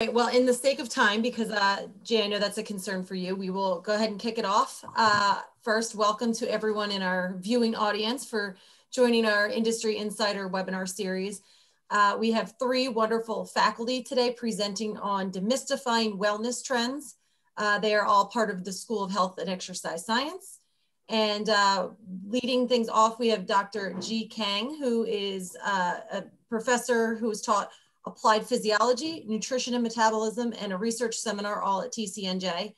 Right, well, in the sake of time, because uh, Jay, I know that's a concern for you, we will go ahead and kick it off. Uh, first, welcome to everyone in our viewing audience for joining our Industry Insider webinar series. Uh, we have three wonderful faculty today presenting on demystifying wellness trends. Uh, they are all part of the School of Health and Exercise Science. And uh, leading things off, we have Dr. Jie Kang, who is uh, a professor who has taught applied physiology, nutrition and metabolism, and a research seminar all at TCNJ.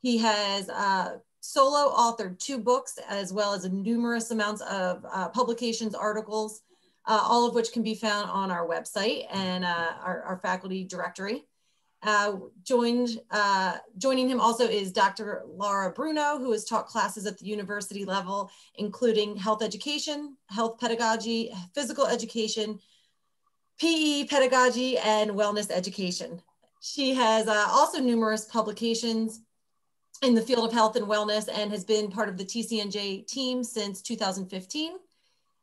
He has uh, solo authored two books as well as numerous amounts of uh, publications, articles, uh, all of which can be found on our website and uh, our, our, faculty directory. Uh, joined, uh, joining him also is Dr. Laura Bruno, who has taught classes at the university level, including health education, health pedagogy, physical education, PE, pedagogy, and wellness education. She has uh, also numerous publications in the field of health and wellness and has been part of the TCNJ team since 2015.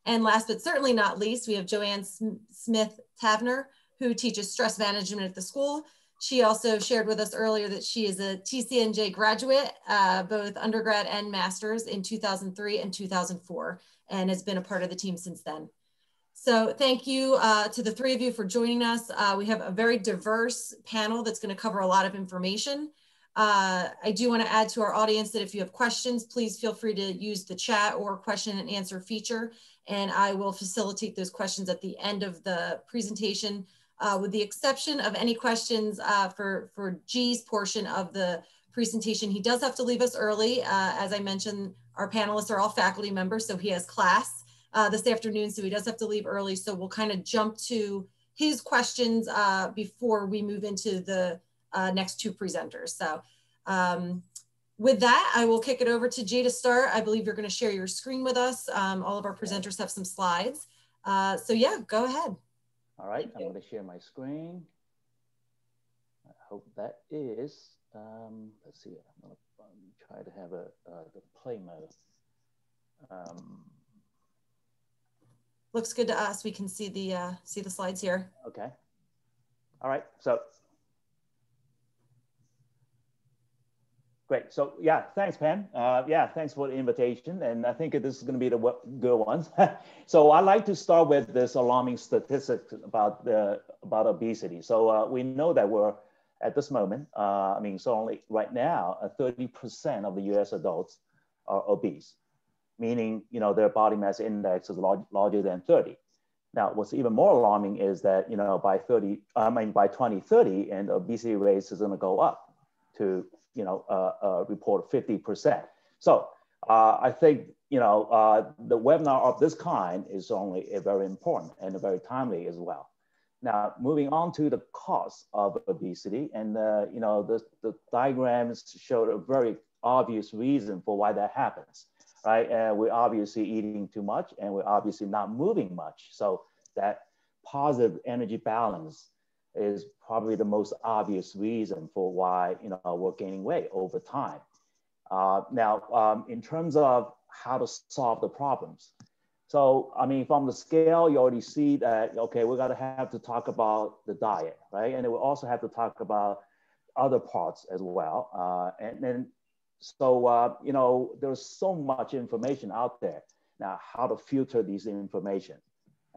And last but certainly not least, we have Joanne Smith Tavener, who teaches stress management at the school. She also shared with us earlier that she is a TCNJ graduate, uh, both undergrad and master's in 2003 and 2004, and has been a part of the team since then. So thank you uh, to the three of you for joining us. Uh, we have a very diverse panel that's going to cover a lot of information. Uh, I do want to add to our audience that if you have questions, please feel free to use the chat or question and answer feature, and I will facilitate those questions at the end of the presentation, uh, with the exception of any questions uh, for, for Jie's portion of the presentation. He does have to leave us early. Uh, as I mentioned, our panelists are all faculty members, so he has class uh, this afternoon, so he does have to leave early. So we'll kind of jump to his questions uh, before we move into the uh, next two presenters. So um, with that, I will kick it over to Jay to start. I believe you're going to share your screen with us. Um, all of our presenters have some slides. Uh, so yeah, go ahead. All right, I'm going to share my screen. I hope that is, um, let's see, I'm going to um, try to have a, uh, the play mode. Looks good to us. We can see the uh, see the slides here. Okay. All right. So great. So yeah, thanks, Pam. Uh, yeah, thanks for the invitation. And I think this is going to be the good ones. so I'd like to start with this alarming statistic about the about obesity. So uh, we know that we're at this moment. Uh, I mean, so only right now, 30% uh, of the U.S. adults are obese meaning you know their body mass index is large, larger than 30. Now, what's even more alarming is that you know by 30, I mean by 2030, and obesity rates is going to go up to you know uh, uh, report 50%. So uh, I think you know uh, the webinar of this kind is only very important and very timely as well. Now, moving on to the cause of obesity, and uh, you know the, the diagrams showed a very obvious reason for why that happens right? And we're obviously eating too much and we're obviously not moving much. So that positive energy balance is probably the most obvious reason for why you know we're gaining weight over time. Uh, now, um, in terms of how to solve the problems, so I mean, from the scale, you already see that okay, we're gonna have to talk about the diet, right? And we also have to talk about other parts as well. Uh, and then so, uh, you know, there's so much information out there. Now, how to filter these information.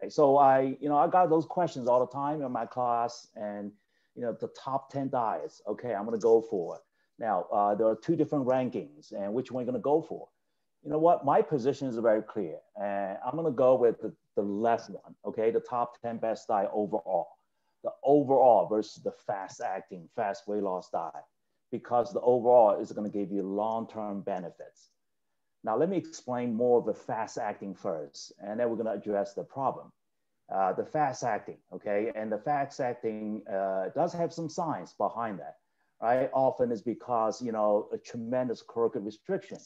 Right? So I, you know, I got those questions all the time in my class and, you know, the top 10 diets. Okay, I'm gonna go for. Now, uh, there are two different rankings and which one you're gonna go for? You know what, my position is very clear. And I'm gonna go with the, the last one, okay? The top 10 best diet overall. The overall versus the fast acting, fast weight loss diet because the overall is going to give you long-term benefits. Now, let me explain more of the fast acting first, and then we're going to address the problem. Uh, the fast acting, okay? And the fast acting uh, does have some science behind that, right? Often is because, you know, a tremendous caloric restriction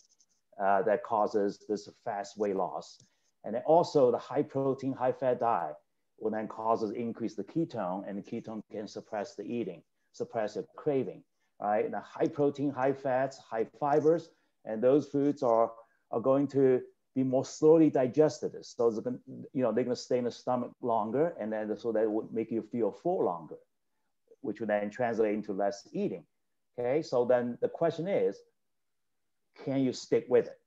uh, that causes this fast weight loss. And then also the high protein, high fat diet will then causes increase the ketone and the ketone can suppress the eating, suppress the craving right? The high protein, high fats, high fibers, and those foods are, are going to be more slowly digested. So they're going, you know, they're going to stay in the stomach longer, and then so that would make you feel full longer. which would then translate into less eating. Okay, so then the question is, can you stick with it?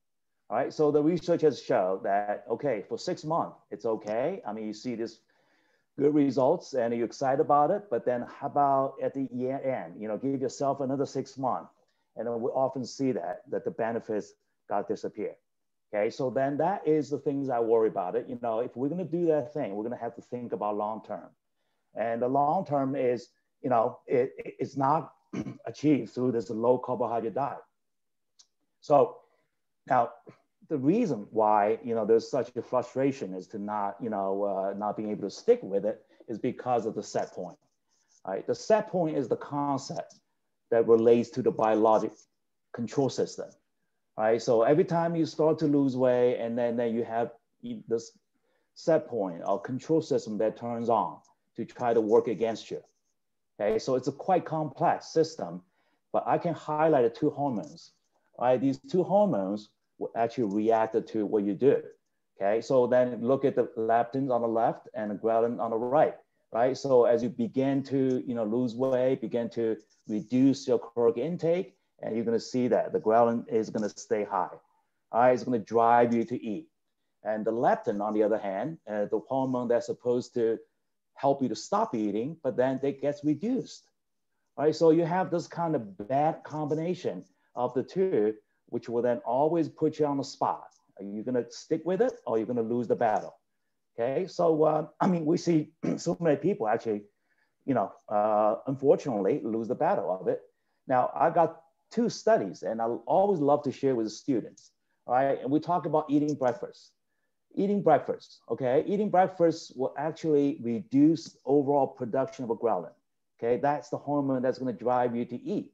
All right, so the research has shown that, okay, for six months, it's okay. I mean, you see this good results and you're excited about it, but then how about at the end, you know, give yourself another six months. And we often see that, that the benefits got disappear. Okay, so then that is the things I worry about it. You know, if we're gonna do that thing, we're gonna have to think about long term. And the long term is, you know, it, it's not achieved through this low carbohydrate diet. So now the reason why, you know, there's such a frustration is to not, you know, uh, not being able to stick with it is because of the set point. Right? The set point is the concept that relates to the biologic control system. Right? So every time you start to lose weight and then, then you have this set point or control system that turns on to try to work against you. Okay, so it's a quite complex system, but I can highlight the two hormones. Right, these two hormones actually reacted to what you do. Okay, so then look at the leptins on the left and the ghrelin on the right. Right, so as you begin to you know lose weight, begin to reduce your caloric intake, and you're to see that the ghrelin is going to stay high. All right, it's to drive you to eat. And the leptin, on the other hand, uh, the hormone that's supposed to help you to stop eating, but then it gets reduced. Right? So you have this kind of bad combination of the two, which will then always put you on the spot. Are you gonna stick with it or you're gonna lose the battle? Okay, so uh, I mean, we see so many people actually, you know, uh, unfortunately lose the battle of it. Now, I got two studies and I always love to share with the students, right? And we talk about eating breakfast eating breakfast, okay? Eating breakfast will actually reduce overall production of ghrelin, okay? That's the hormone that's gonna drive you to eat.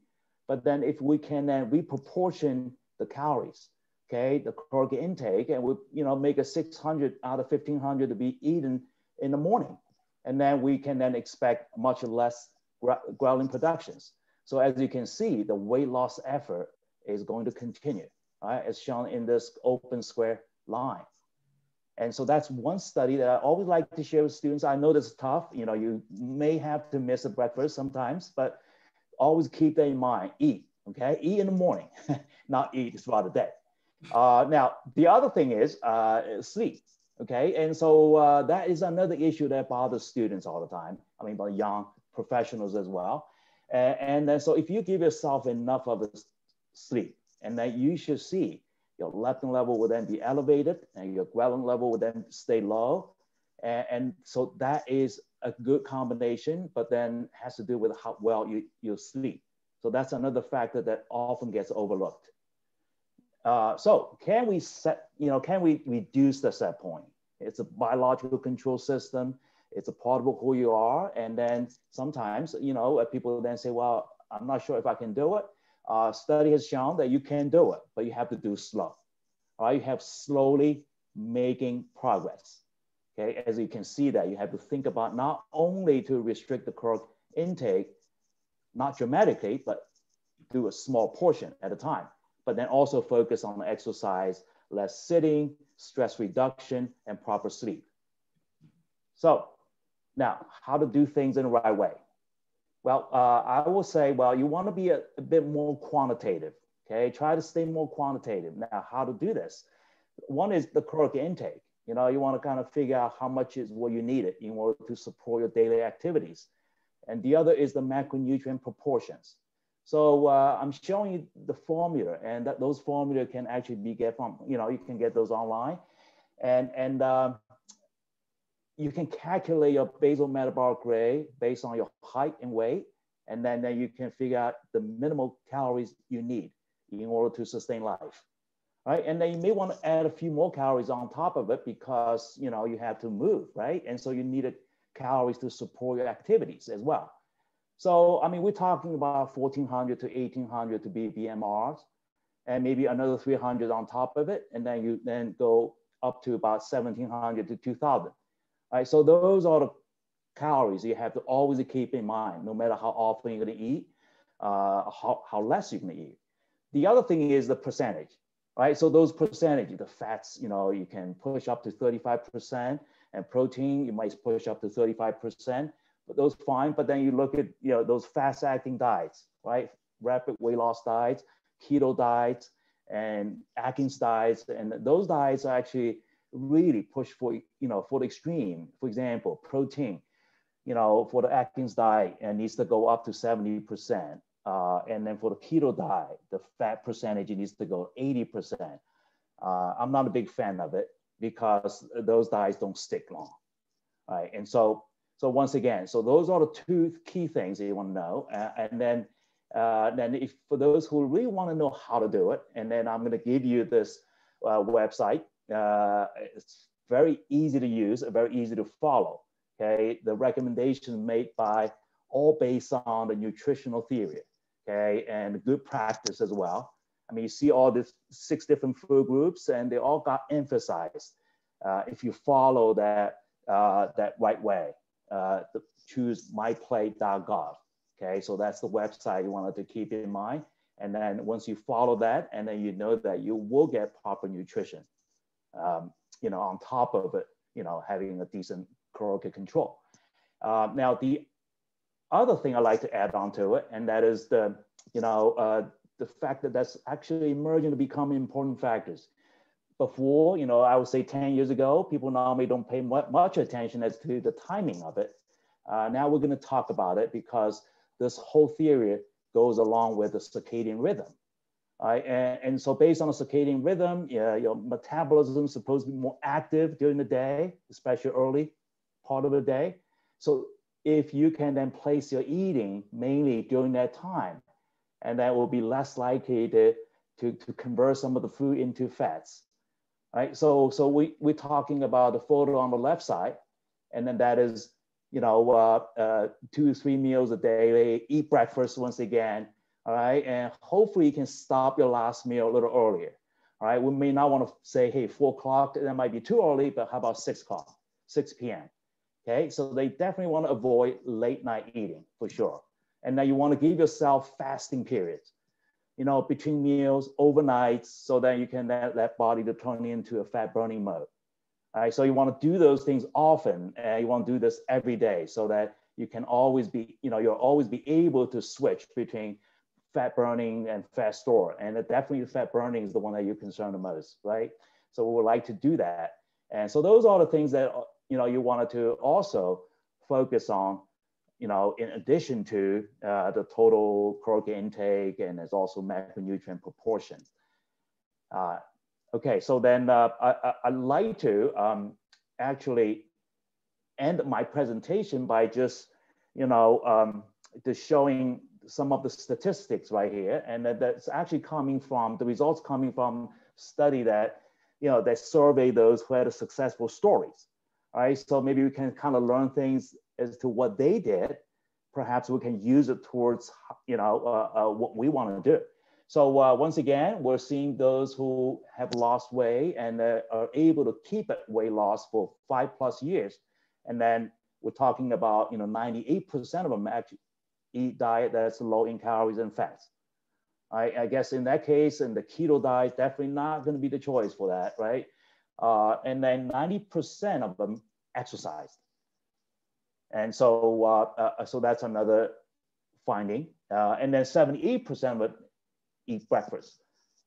But then if we can then reproportion the calories, okay, the caloric intake, and we, you know, make a 600 out of 1500 to be eaten in the morning. And then we can then expect much less ghrelin productions. So as you can see, the weight loss effort is going to continue, right? As shown in this open square line. And so that's one study that I always like to share with students. I know this is tough. You know, you may have to miss a breakfast sometimes, but always keep that in mind. Eat, okay? Eat in the morning, not eat throughout the day. Uh, now, the other thing is uh, sleep, okay? And so uh, that is another issue that bothers students all the time. I mean, but young professionals as well. And, then so if you give yourself enough of sleep, and then you should see your leptin level will then be elevated and your ghrelin level will then stay low. And, and, so that is a good combination, but then has to do with how well you, you sleep. So that's another factor that often gets overlooked. Uh, so can we set, you know, can we reduce the set point? It's a biological control system. It's a part of who you are. And then sometimes, you know, people then say, well, I'm not sure if I can do it uh, study has shown that you can do it, but you have to do slow. All right, you have slowly making progress. Okay, as you can see that you have to think about not only to restrict the caloric intake, not dramatically, but do a small portion at a time, but then also focus on exercise, less sitting, stress reduction, and proper sleep. So now, how to do things in the right way. Well, uh, I will say, well, you want to be a, a, bit more quantitative. Okay, try to stay more quantitative. Now, how to do this? One is the caloric intake. You know, you want to kind of figure out how much is what you need it in order to support your daily activities. And the other is the macronutrient proportions. So uh, I'm showing you the formula, and that those formula can actually be get from you know you can get those online, and and uh, you can calculate your basal metabolic rate based on your height and weight, and then, then you can figure out the minimal calories you need in order to sustain life. Right? And then you may want to add a few more calories on top of it because you know you have to move, right? And so you need calories to support your activities as well. So I mean, we're talking about 1400 to 1800 to be BMRs, and maybe another 300 on top of it, and then you then go up to about 1700 to 2000 right? So those are the calories you have to always keep in mind, no matter how often you're gonna eat, uh, how, how less you're gonna eat. The other thing is the percentage, right? So those percentage, the fats, you know, you can push up to 35%, and protein, you might push up to 35%, but those fine. But then you look at you know those fast acting diets, right? Rapid weight loss diets, keto diets, and Atkins diets, and those diets are actually really push for you know for the extreme. For example, protein, you know, for the Atkins diet, it needs to go up to seventy percent. Uh, and then for the keto diet, the fat percentage needs to go 80%. Uh, I'm not a big fan of it because those diets don't stick long. Right. And so, so once again, so those are the two key things that you want to know. Uh, and then, uh, then if for those who really want to know how to do it, and then I'm going to give you this uh, website. Uh, it's very easy to use, very easy to follow. Okay. The recommendations made by all based on the nutritional theory okay, and good practice as well. I mean, you see all these six different food groups, and they all got emphasized uh, if you follow that uh, that right way. Uh, choose myplate.gov. Okay, so that's the website you wanted to keep in mind. And then once you follow that, and then you know that you will get proper nutrition, um, you know, on top of it, you know, having a decent caloric control. Uh, now, the other thing I like to add on to it, and that is the, you know, uh, the fact that that's actually emerging to become important factors. Before, you know, I would say 10 years ago, people normally don't pay much attention as to the timing of it. Uh, now we're going to talk about it because this whole theory goes along with the circadian rhythm. Right? And, and so based on the circadian rhythm, yeah, your metabolism is supposed to be more active during the day, especially early part of the day. So if you can then place your eating mainly during that time, and that will be less likely to, to, to convert some of the food into fats. Right. So so we, we're talking about the photo on the left side, and then that is, you know, uh, uh, two, three meals a day, they eat breakfast once again. All right. And hopefully you can stop your last meal a little earlier. All right. We may not want to say, hey, four o'clock, that might be too early, but how about six o'clock, 6 p.m. Okay, so they definitely want to avoid late night eating for sure. And now you want to give yourself fasting periods, you know, between meals, overnights, so that you can let that body to turn into a fat burning mode. All right, so you want to do those things often, and you want to do this every day, so that you can always be, you know, you'll always be able to switch between fat burning and fat store. And definitely fat burning is the one that you're concerned the most, right? So we would like to do that. And so those are the things that you know, you wanted to also focus on, you know, in addition to uh, the total caloric intake and there's also macronutrient proportion. Uh, okay, so then uh, I, I'd like to um, actually end my presentation by just, you know, um, just showing some of the statistics right here. And that, that's actually coming from, the results coming from study that, you know, that survey those who had successful stories right? So maybe we can kind of learn things as to what they did. Perhaps we can use it towards, you know, uh, uh, what we want to do. So uh, once again, we're seeing those who have lost weight and uh, are able to keep it weight loss for five plus years. And then we're talking about, you know, 98% of them actually eat diet that's low in calories and fats. I, I guess in that case, and the keto diet, is definitely not going to be the choice for that, right? Uh, and then 90% of them exercised. And so, uh, uh, so that's another finding. Uh, and then 78% would eat breakfast,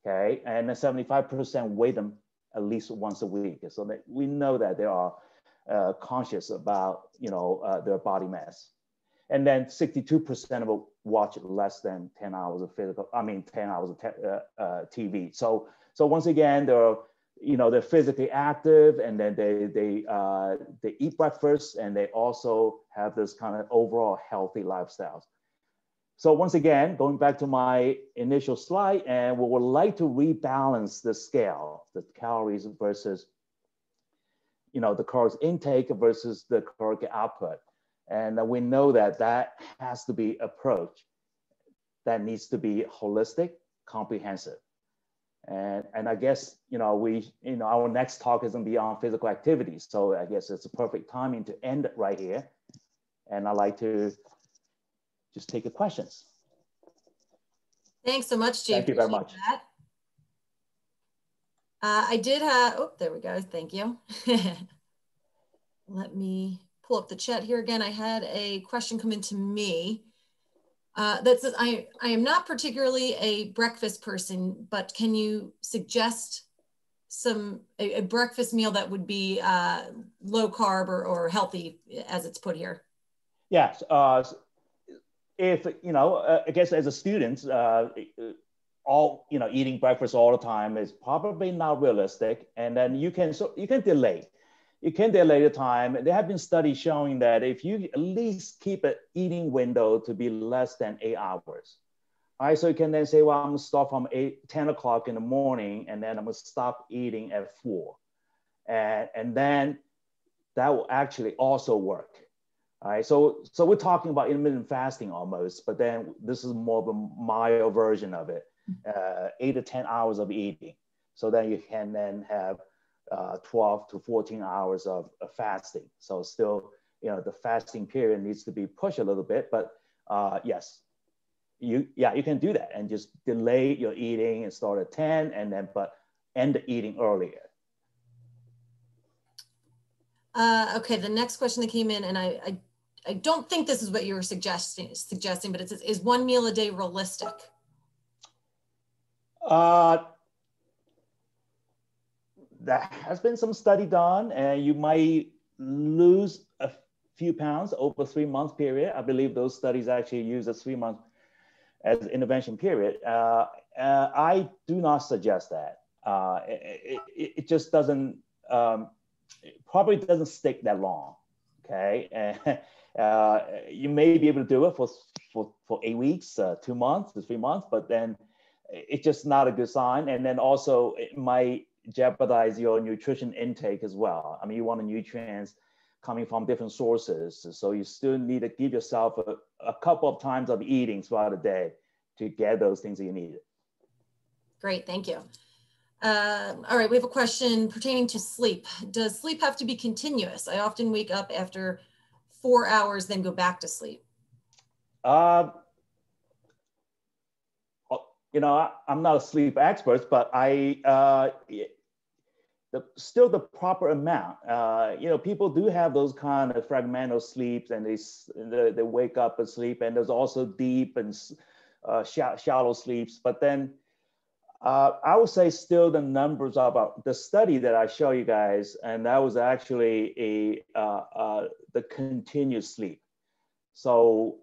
okay? And then 75% weigh them at least once a week. So that we know that they are uh, conscious about, you know, uh, their body mass. And then 62% of them watch less than 10 hours of physical, I mean, 10 hours of TV. So, so once again, there are you know they're physically active and then they they uh, they eat breakfast and they also have this kind of overall healthy lifestyles. So once again going back to my initial slide and we would like to rebalance the scale the calories versus you know the calories intake versus the caloric output. And we know that that has to be approach that needs to be holistic comprehensive and, and I guess, you know, we, you know, our next talk is gonna be on physical activities. So I guess it's a perfect timing to end it right here. And I'd like to just take the questions. Thanks so much, Jay. Thank you very much. Uh, I did have, oh, there we go. Thank you. Let me pull up the chat here again. I had a question come into me uh, that says, I, I am not particularly a breakfast person, but can you suggest some a, a breakfast meal that would be uh, low carb or, or healthy as it's put here? Yes. Uh, if, you know, uh, I guess as a student, uh, all, you know, eating breakfast all the time is probably not realistic. And then you can, so you can delay you can delay the time. There have been studies showing that if you at least keep an eating window to be less than eight hours, all right, so you can then say, well, I'm gonna start from eight, 10 o'clock in the morning, and then I'm gonna stop eating at four. And, and then that will actually also work. All right, so, so we're talking about intermittent fasting almost, but then this is more of a mild version of it, uh, eight to 10 hours of eating. So then you can then have uh, 12 to 14 hours of, of, fasting. So still, you know, the fasting period needs to be pushed a little bit, but uh, yes, you, yeah, you can do that and just delay your eating and start at 10 and then, but end the eating earlier. Uh, okay, the next question that came in, and I, I, I don't think this is what you were suggesting, suggesting, but it says, is one meal a day realistic? Uh, that has been some study done, and you might lose a few pounds over three month period. I believe those studies actually use a three month as intervention period. Uh, uh, I do not suggest that. Uh, it, it, it, just doesn't, um, it probably doesn't stick that long. Okay. And, uh, you may be able to do it for, for, for eight weeks, uh, two months three months, but then it's just not a good sign. And then also it might jeopardize your nutrition intake as well. I mean, you want the nutrients coming from different sources. So you still need to give yourself a, a couple of times of eating throughout the day to get those things that you need. Great, thank you. Uh, all right, we have a question pertaining to sleep. Does sleep have to be continuous? I often wake up after four hours, then go back to sleep. Uh, you know, I, am not a sleep expert, but I, uh, the, still the proper amount. Uh, you know, people do have those kind of fragmental sleeps and they, they, wake up and sleep and there's also deep and uh, shallow sleeps. But then uh, I would say still the numbers uh, the study that I show you guys, and that was actually a uh, uh, the continuous sleep. So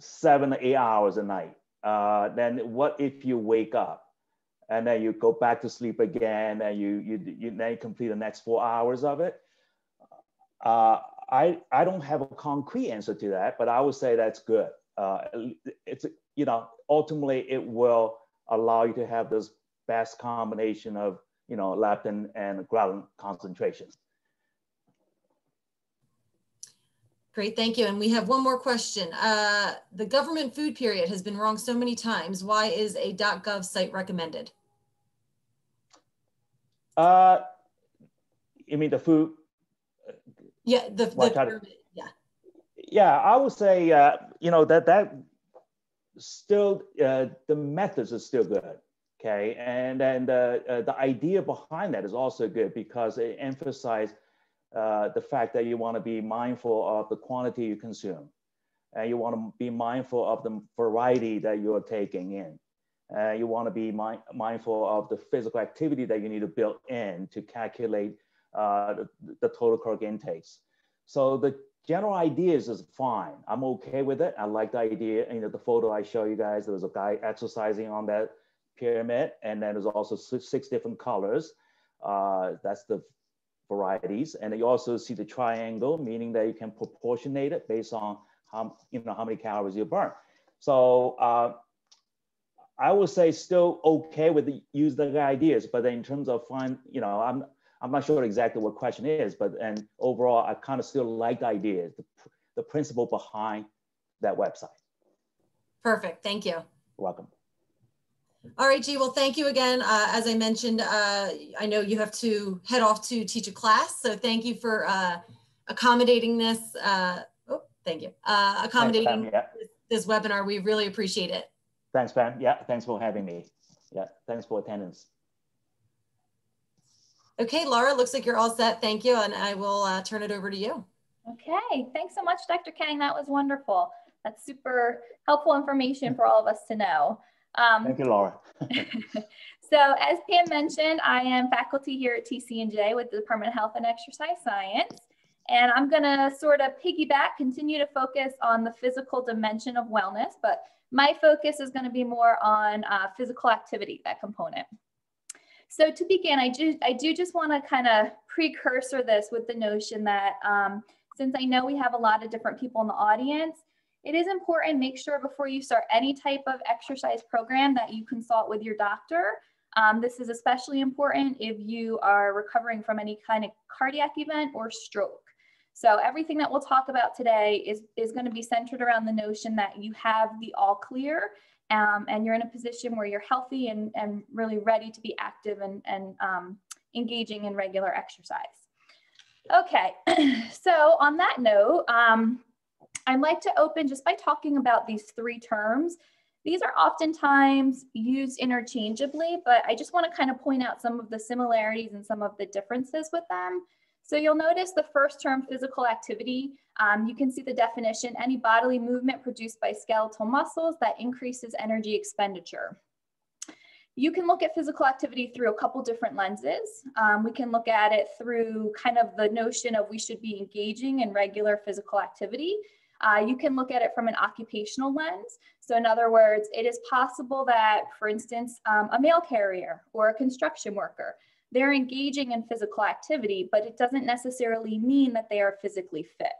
seven to eight hours a night uh, then what if you wake up and then you go back to sleep again and you, you, you then you complete the next four hours of it? Uh, I, I don't have a concrete answer to that, but I would say that's good. Uh, it's, you know, ultimately it will allow you to have this best combination of, you know, leptin and ghrelin concentrations. Great, thank you. And we have one more question. Uh, the government food pyramid has been wrong so many times. Why is a .gov site recommended? Uh, you mean the food? Yeah, the, the yeah. Yeah, I would say, uh, you know, that that still, uh, the methods are still good, okay? And and the, uh, the idea behind that is also good because it emphasizes uh, the fact that you want to be mindful of the quantity you consume. And you want to be mindful of the variety that you're taking in. Uh, you want to be mi mindful of the physical activity that you need to build in to calculate uh, the, the, total caloric intakes. So the general ideas is fine. I'm okay with it. I like the idea. You know, the photo I show you guys, there was a guy exercising on that pyramid, and then there's also six, six different colors. Uh, that's the varieties. And you also see the triangle, meaning that you can proportionate it based on how, you know, how many calories you burn. So uh, I would say still okay with the, use the ideas, but in terms of find, you know, I'm, I'm not sure exactly what question is, but and overall, I kind of still like the ideas, the, the principle behind that website. Perfect, thank you. You're welcome. All right, Jie. Well, thank you again. Uh, as I mentioned, uh, I know you have to head off to teach a class, so thank you for uh, accommodating this. Uh, oh, thank you. Uh, accommodating thanks, Pam, yeah. this, this, webinar. We really appreciate it. Thanks, Pam. Yeah, thanks for having me. Yeah, thanks for attendance. Okay, Laura, looks like you're all set. Thank you, and I will uh, turn it over to you. Okay, thanks so much, Dr. Kang. That was wonderful. That's super helpful information for all of us to know. Um, Thank you, Laura. so as Pam mentioned, I am faculty here at TCNJ with the Department of Health and Exercise Science. And I'm gonna sort of piggyback, continue to focus on the physical dimension of wellness, but my focus is gonna be more on uh, physical activity, that component. So to begin, I do, I do just wanna kind of precursor this with the notion that um, since I know we have a lot of different people in the audience, it is important, make sure before you start any type of exercise program that you consult with your doctor. Um, this is especially important if you are recovering from any kind of cardiac event or stroke. So everything that we'll talk about today is, is going to be centered around the notion that you have the all clear um, and you're in a position where you're healthy and, and really ready to be active and, and um, engaging in regular exercise. Okay, so on that note, um, I'd like to open just by talking about these three terms. These are oftentimes used interchangeably, but I just want to kind of point out some of the similarities and some of the differences with them. So you'll notice the first term, physical activity. Um, you can see the definition, any bodily movement produced by skeletal muscles that increases energy expenditure. You can look at physical activity through a couple different lenses. Um, we can look at it through kind of the notion of we should be engaging in regular physical activity. Uh, you can look at it from an occupational lens. So in other words, it is possible that, for instance, um, a mail carrier or a construction worker they're engaging in physical activity, but it doesn't necessarily mean that they are physically fit.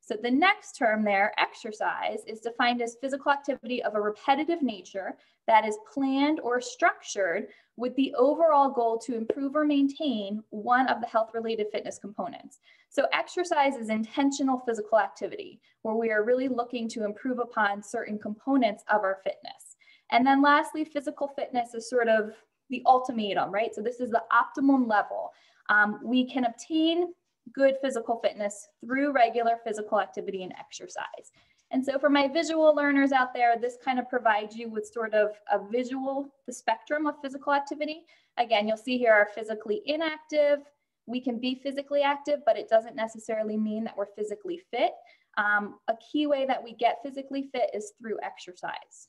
So the next term there, exercise, is defined as physical activity of a repetitive nature that is planned or structured with the overall goal to improve or maintain one of the health-related fitness components. So exercise is intentional physical activity where we are really looking to improve upon certain components of our fitness. And then lastly, physical fitness is sort of the ultimatum, right? So this is the optimum level. Um, we can obtain good physical fitness through regular physical activity and exercise. And so for my visual learners out there, this kind of provides you with sort of a visual, the spectrum of physical activity. Again, you'll see here are physically inactive. We can be physically active, but it doesn't necessarily mean that we're physically fit. Um, a key way that we get physically fit is through exercise.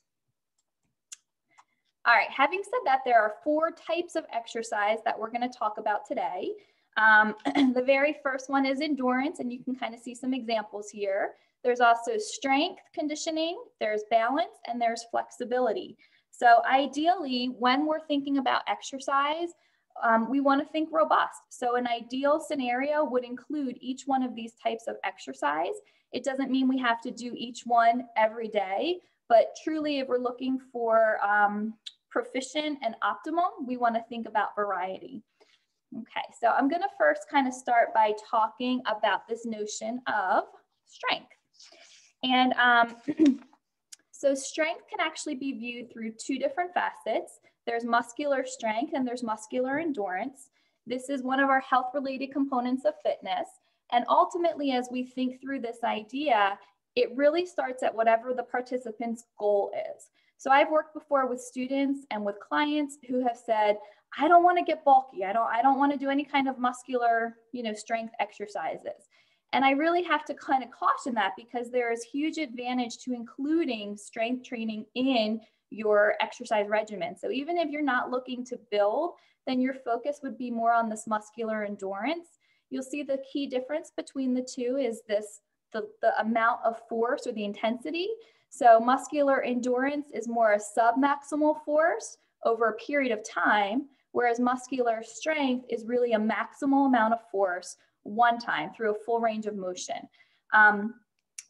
All right, having said that, there are four types of exercise that we're gonna talk about today. Um, the very first one is endurance, and you can kind of see some examples here. There's also strength conditioning, there's balance, and there's flexibility. So ideally, when we're thinking about exercise, um, we want to think robust. So an ideal scenario would include each one of these types of exercise. It doesn't mean we have to do each one every day, but truly, if we're looking for um, proficient and optimal, we wanna think about variety. Okay, so I'm gonna first kind of start by talking about this notion of strength. And um, so strength can actually be viewed through two different facets. There's muscular strength and there's muscular endurance. This is one of our health-related components of fitness. And ultimately, as we think through this idea, it really starts at whatever the participant's goal is. So I've worked before with students and with clients who have said, I don't want to get bulky. I don't, I don't want to do any kind of muscular, you know, strength exercises. And I really have to kind of caution that because there is huge advantage to including strength training in your exercise regimen. So even if you're not looking to build, then your focus would be more on this muscular endurance. You'll see the key difference between the two is this the, the amount of force or the intensity. So muscular endurance is more a submaximal force over a period of time, whereas muscular strength is really a maximal amount of force one time through a full range of motion. Um,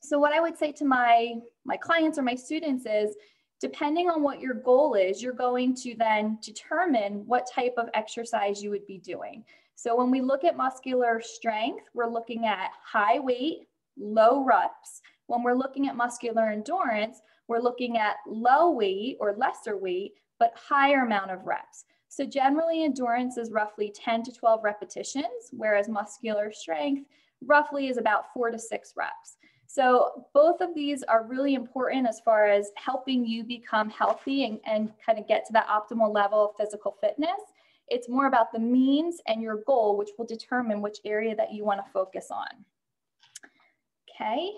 so what I would say to my, my clients or my students is, depending on what your goal is, you're going to then determine what type of exercise you would be doing. So when we look at muscular strength, we're looking at high weight, low reps. When we're looking at muscular endurance, we're looking at low weight or lesser weight, but higher amount of reps. So generally endurance is roughly 10 to 12 repetitions, whereas muscular strength roughly is about four to six reps. So both of these are really important as far as helping you become healthy and, and kind of get to that optimal level of physical fitness. It's more about the means and your goal, which will determine which area that you want to focus on. Okay.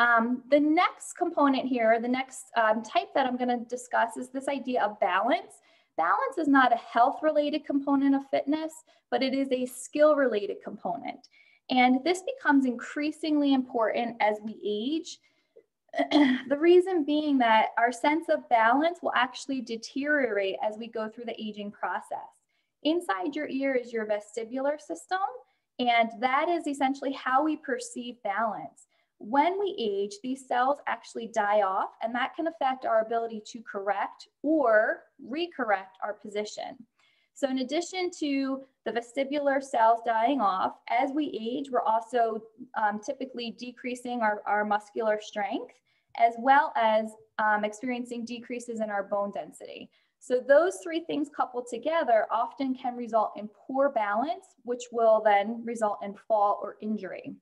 Um, the next component here, the next um, type that I'm going to discuss is this idea of balance. Balance is not a health related component of fitness, but it is a skill related component. And this becomes increasingly important as we age. the reason being that our sense of balance will actually deteriorate as we go through the aging process. Inside your ear is your vestibular system, and that is essentially how we perceive balance. When we age, these cells actually die off, and that can affect our ability to correct or recorrect our position. So in addition to the vestibular cells dying off, as we age, we're also um, typically decreasing our, our muscular strength, as well as um, experiencing decreases in our bone density. So those three things coupled together often can result in poor balance, which will then result in fall or injury.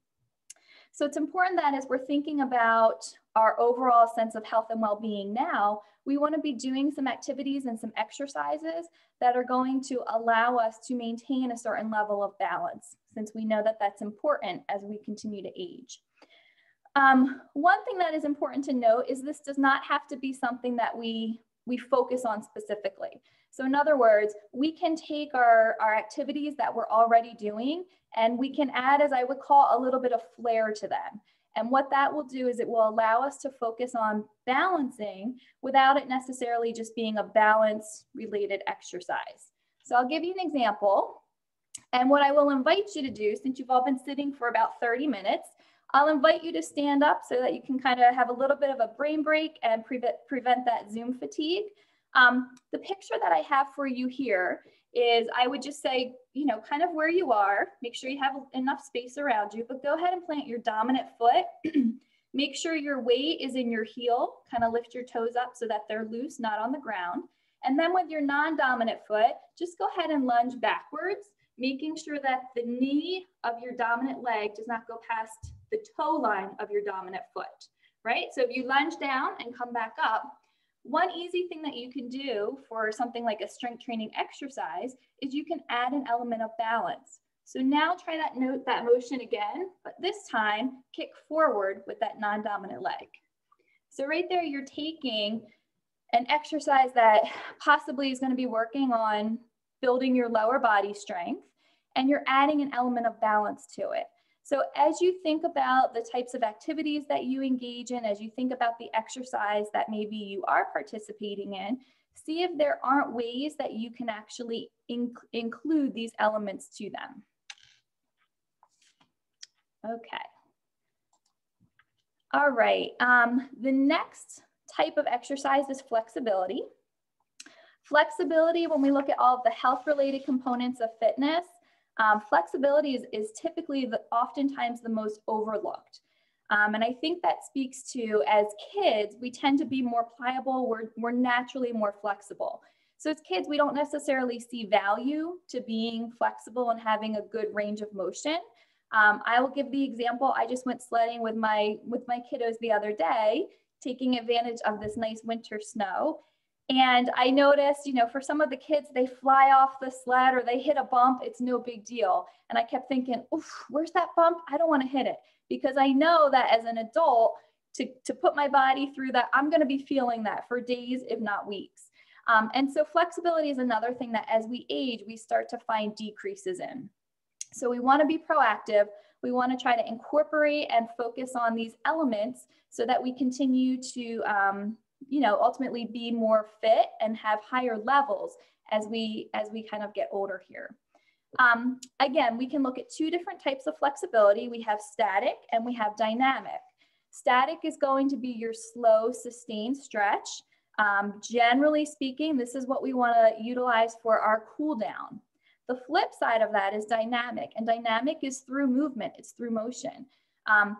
So it's important that as we're thinking about our overall sense of health and well-being now, we want to be doing some activities and some exercises that are going to allow us to maintain a certain level of balance, since we know that that's important as we continue to age. Um, one thing that is important to note is this does not have to be something that we, we focus on specifically. So in other words, we can take our, our activities that we're already doing and we can add, as I would call, a little bit of flair to them. And what that will do is it will allow us to focus on balancing without it necessarily just being a balance related exercise. So I'll give you an example. And what I will invite you to do, since you've all been sitting for about 30 minutes, I'll invite you to stand up so that you can kind of have a little bit of a brain break and pre prevent that Zoom fatigue. Um, the picture that I have for you here is I would just say, you know, kind of where you are, make sure you have enough space around you, but go ahead and plant your dominant foot. make sure your weight is in your heel, kind of lift your toes up so that they're loose, not on the ground. And then with your non-dominant foot, just go ahead and lunge backwards, making sure that the knee of your dominant leg does not go past the toe line of your dominant foot, right? So if you lunge down and come back up, one easy thing that you can do for something like a strength training exercise is you can add an element of balance. So now try that note, that motion again, but this time kick forward with that non-dominant leg. So right there, you're taking an exercise that possibly is gonna be working on building your lower body strength, and you're adding an element of balance to it. So as you think about the types of activities that you engage in, as you think about the exercise that maybe you are participating in, see if there aren't ways that you can actually inc include these elements to them. Okay. All right, um, the next type of exercise is flexibility. Flexibility, when we look at all of the health related components of fitness, um, flexibility is, is typically the, oftentimes the most overlooked. Um, and I think that speaks to as kids, we tend to be more pliable, we're, we're naturally more flexible. So as kids, we don't necessarily see value to being flexible and having a good range of motion. Um, I will give the example, I just went sledding with my, with my kiddos the other day, taking advantage of this nice winter snow. And I noticed, you know, for some of the kids, they fly off the sled or they hit a bump, it's no big deal. And I kept thinking, oof, where's that bump? I don't want to hit it because I know that as an adult, to, to put my body through that, I'm going to be feeling that for days, if not weeks. Um, and so flexibility is another thing that as we age, we start to find decreases in. So we want to be proactive. We want to try to incorporate and focus on these elements so that we continue to um, you know, ultimately be more fit and have higher levels as we as we kind of get older here. Um, again, we can look at two different types of flexibility. We have static and we have dynamic. Static is going to be your slow, sustained stretch. Um, generally speaking, this is what we want to utilize for our cool down. The flip side of that is dynamic, and dynamic is through movement, it's through motion. Um,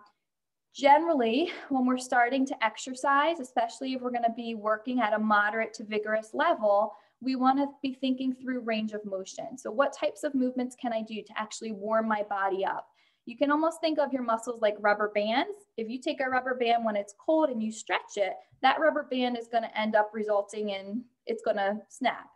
Generally, when we're starting to exercise, especially if we're going to be working at a moderate to vigorous level, we want to be thinking through range of motion. So, what types of movements can I do to actually warm my body up? You can almost think of your muscles like rubber bands. If you take a rubber band when it's cold and you stretch it, that rubber band is going to end up resulting in it's going to snap.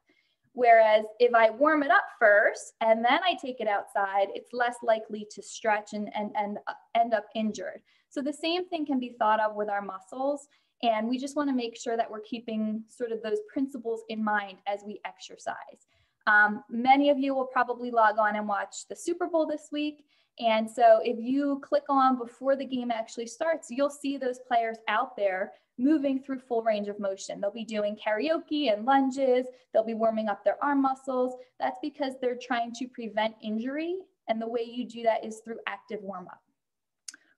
Whereas if I warm it up first and then I take it outside, it's less likely to stretch and, and, and end up injured. So the same thing can be thought of with our muscles. And we just want to make sure that we're keeping sort of those principles in mind as we exercise. Um, many of you will probably log on and watch the Super Bowl this week. And so if you click on before the game actually starts, you'll see those players out there moving through full range of motion. They'll be doing karaoke and lunges. They'll be warming up their arm muscles. That's because they're trying to prevent injury. And the way you do that is through active warm up.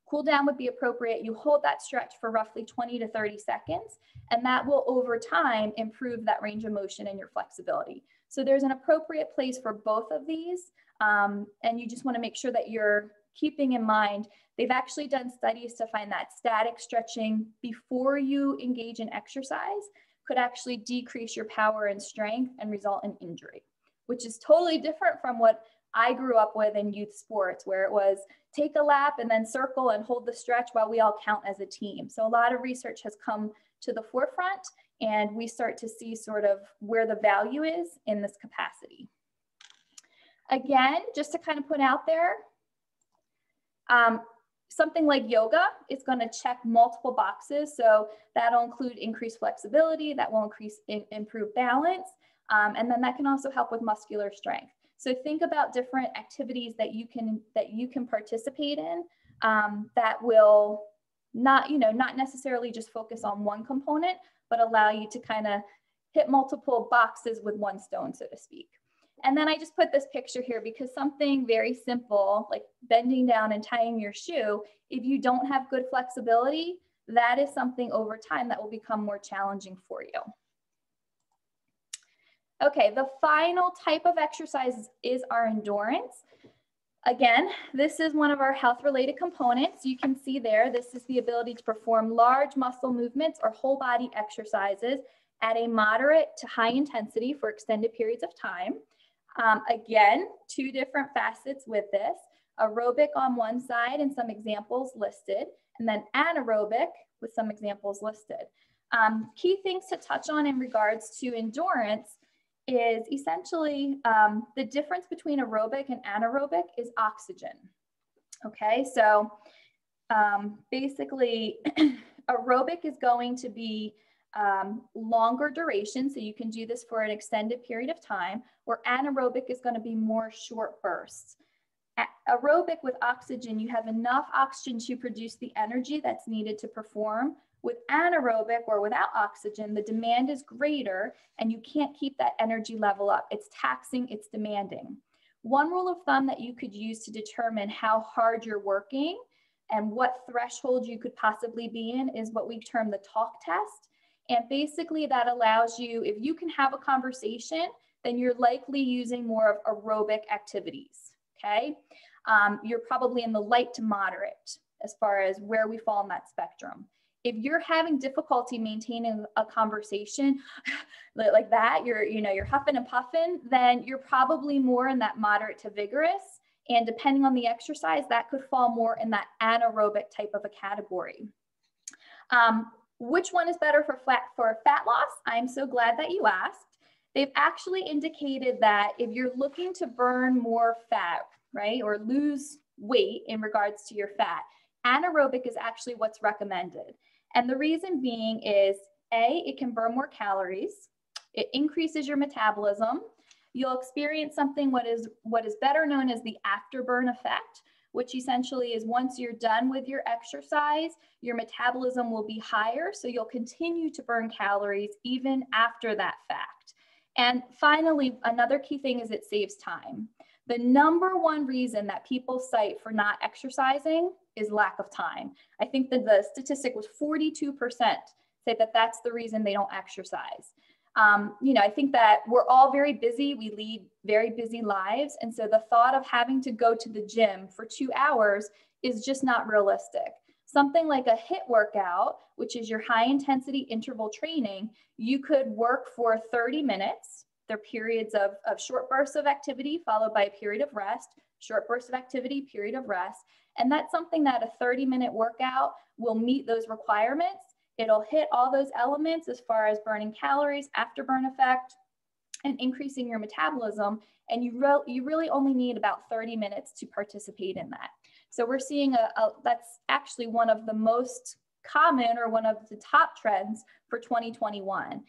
Cool down would be appropriate. You hold that stretch for roughly 20 to 30 seconds, and that will over time improve that range of motion and your flexibility. So there's an appropriate place for both of these. Um, and you just wanna make sure that you're keeping in mind, they've actually done studies to find that static stretching before you engage in exercise could actually decrease your power and strength and result in injury, which is totally different from what I grew up with in youth sports, where it was take a lap and then circle and hold the stretch while we all count as a team. So a lot of research has come to the forefront and we start to see sort of where the value is in this capacity. Again, just to kind of put out there, um, something like yoga is going to check multiple boxes. So that'll include increased flexibility, that will increase in, improve balance, um, and then that can also help with muscular strength. So think about different activities that you can that you can participate in um, that will not you know not necessarily just focus on one component, but allow you to kind of hit multiple boxes with one stone, so to speak. And then I just put this picture here because something very simple, like bending down and tying your shoe, if you don't have good flexibility, that is something over time that will become more challenging for you. Okay, the final type of exercise is our endurance. Again, this is one of our health related components. You can see there, this is the ability to perform large muscle movements or whole body exercises at a moderate to high intensity for extended periods of time. Um, again, two different facets with this, aerobic on one side and some examples listed, and then anaerobic with some examples listed. Um, key things to touch on in regards to endurance is essentially um, the difference between aerobic and anaerobic is oxygen. Okay, so um, basically aerobic is going to be um, longer duration, so you can do this for an extended period of time, where anaerobic is gonna be more short bursts. aerobic with oxygen, you have enough oxygen to produce the energy that's needed to perform, with anaerobic or without oxygen, the demand is greater and you can't keep that energy level up. It's taxing, it's demanding. One rule of thumb that you could use to determine how hard you're working and what threshold you could possibly be in is what we term the talk test. And basically that allows you, if you can have a conversation, then you're likely using more of aerobic activities, okay? Um, you're probably in the light to moderate as far as where we fall in that spectrum if you're having difficulty maintaining a conversation like that, you're, you know, you're huffing and puffing, then you're probably more in that moderate to vigorous. And depending on the exercise, that could fall more in that anaerobic type of a category. Um, which one is better for fat, for fat loss? I'm so glad that you asked. They've actually indicated that if you're looking to burn more fat, right, or lose weight in regards to your fat, anaerobic is actually what's recommended. And the reason being is A, it can burn more calories, it increases your metabolism. You'll experience something what is what is better known as the afterburn effect, which essentially is once you're done with your exercise, your metabolism will be higher. So you'll continue to burn calories even after that fact. And finally, another key thing is it saves time. The number one reason that people cite for not exercising is lack of time. I think that the statistic was 42% say that that's the reason they don't exercise. Um, you know, I think that we're all very busy. We lead very busy lives. And so the thought of having to go to the gym for two hours is just not realistic. Something like a HIIT workout, which is your high intensity interval training, you could work for 30 minutes. There are periods of, of short bursts of activity followed by a period of rest, short bursts of activity, period of rest. And that's something that a 30 minute workout will meet those requirements. It'll hit all those elements as far as burning calories, afterburn effect, and increasing your metabolism. And you, re you really only need about 30 minutes to participate in that. So we're seeing a, a that's actually one of the most common or one of the top trends for 2021.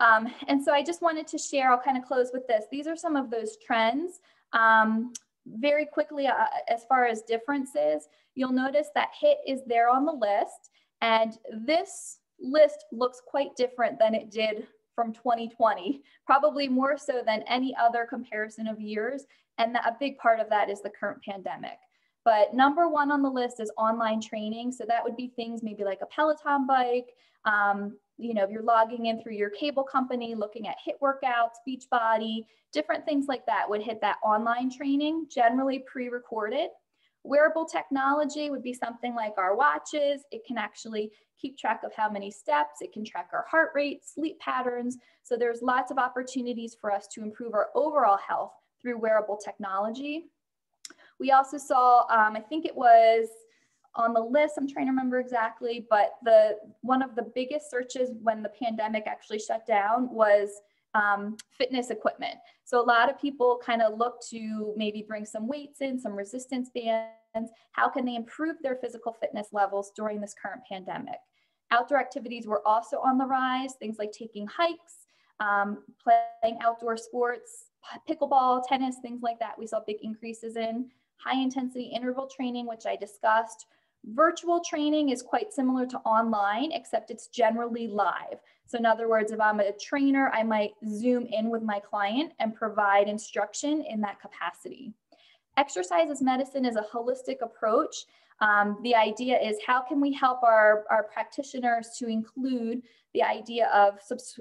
Um, and so I just wanted to share, I'll kind of close with this. These are some of those trends. Um, very quickly, uh, as far as differences, you'll notice that HIIT is there on the list. And this list looks quite different than it did from 2020, probably more so than any other comparison of years. And that, a big part of that is the current pandemic. But number one on the list is online training. So that would be things maybe like a Peloton bike. Um, you know, if you're logging in through your cable company, looking at HIIT workouts, Beachbody, different things like that would hit that online training, generally pre-recorded. Wearable technology would be something like our watches. It can actually keep track of how many steps. It can track our heart rate, sleep patterns. So there's lots of opportunities for us to improve our overall health through wearable technology. We also saw, um, I think it was on the list, I'm trying to remember exactly, but the one of the biggest searches when the pandemic actually shut down was um, fitness equipment. So a lot of people kind of look to maybe bring some weights in, some resistance bands. How can they improve their physical fitness levels during this current pandemic? Outdoor activities were also on the rise, things like taking hikes, um, playing outdoor sports, pickleball, tennis, things like that. We saw big increases in high intensity interval training, which I discussed. Virtual training is quite similar to online, except it's generally live. So in other words, if I'm a trainer, I might zoom in with my client and provide instruction in that capacity. Exercise as medicine is a holistic approach. Um, the idea is how can we help our, our practitioners to include the idea of,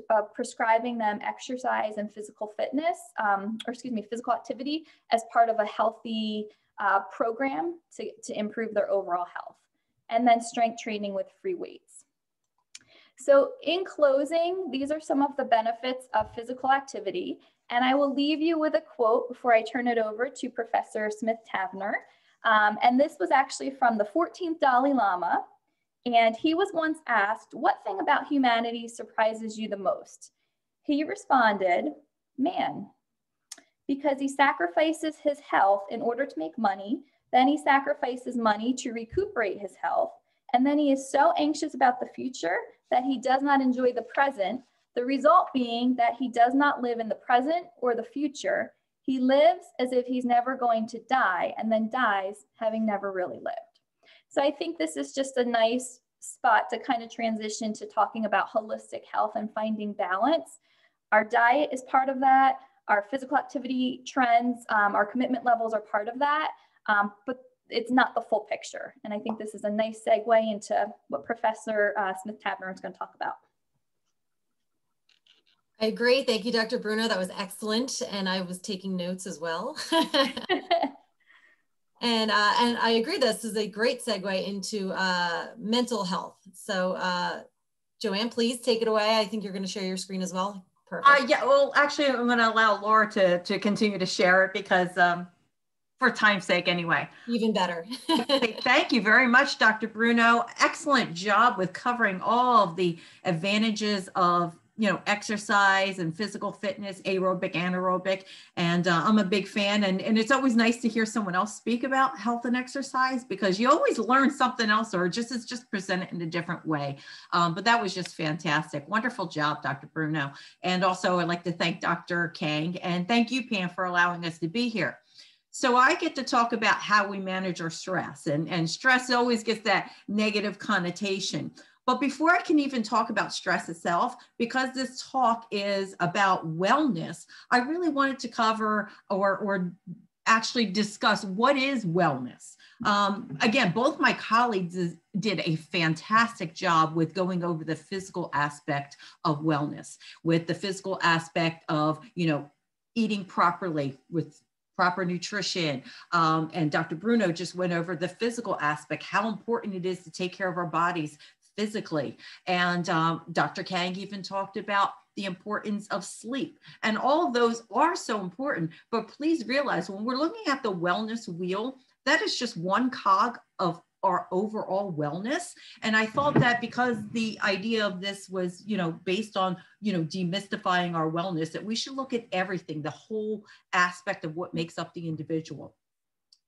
uh, prescribing them exercise and physical fitness, um, or excuse me, physical activity as part of a healthy uh, program to, to improve their overall health. And then strength training with free weights. So in closing, these are some of the benefits of physical activity. And I will leave you with a quote before I turn it over to Professor Smith Tavener. Um, and this was actually from the 14th Dalai Lama. And he was once asked, What thing about humanity surprises you the most? He responded, Man, because he sacrifices his health in order to make money. Then he sacrifices money to recuperate his health. And then he is so anxious about the future that he does not enjoy the present. The result being that he does not live in the present or the future. He lives as if he's never going to die and then dies having never really lived. So I think this is just a nice spot to kind of transition to talking about holistic health and finding balance. Our diet is part of that our physical activity trends, um, our commitment levels are part of that, um, but it's not the full picture. And I think this is a nice segue into what Professor uh, Smith Tavener is going to talk about. I agree. Thank you, Dr. Bruno. That was excellent. And I was taking notes as well. and, uh, and I agree, this is a great segue into uh, mental health. So uh, Joanne, please take it away. I think you're going to share your screen as well. Perfect. Uh, yeah, well, actually, I'm going to allow Laura to, to continue to share it because um, for time's sake anyway. Even better. Thank you very much, Dr. Bruno. Excellent job with covering all of the advantages of you know exercise and physical fitness aerobic anaerobic and uh, i'm a big fan and, and it's always nice to hear someone else speak about health and exercise because you always learn something else or just it's just presented in a different way um, but that was just fantastic wonderful job dr bruno and also i'd like to thank dr kang and thank you pam for allowing us to be here so I get to talk about how we manage our stress and, and stress always gets that negative connotation. But before I can even talk about stress itself, because this talk is about wellness, I really wanted to cover or, or actually discuss what is wellness. Um, again, both my colleagues is, did a fantastic job with going over the physical aspect of wellness, with the physical aspect of, you know, eating properly with proper nutrition. Um, and Dr. Bruno just went over the physical aspect, how important it is to take care of our bodies physically. And um, Dr. Kang even talked about the importance of sleep. And all those are so important. But please realize when we're looking at the wellness wheel, that is just one cog of our overall wellness. And I thought that because the idea of this was, you know, based on, you know, demystifying our wellness, that we should look at everything, the whole aspect of what makes up the individual.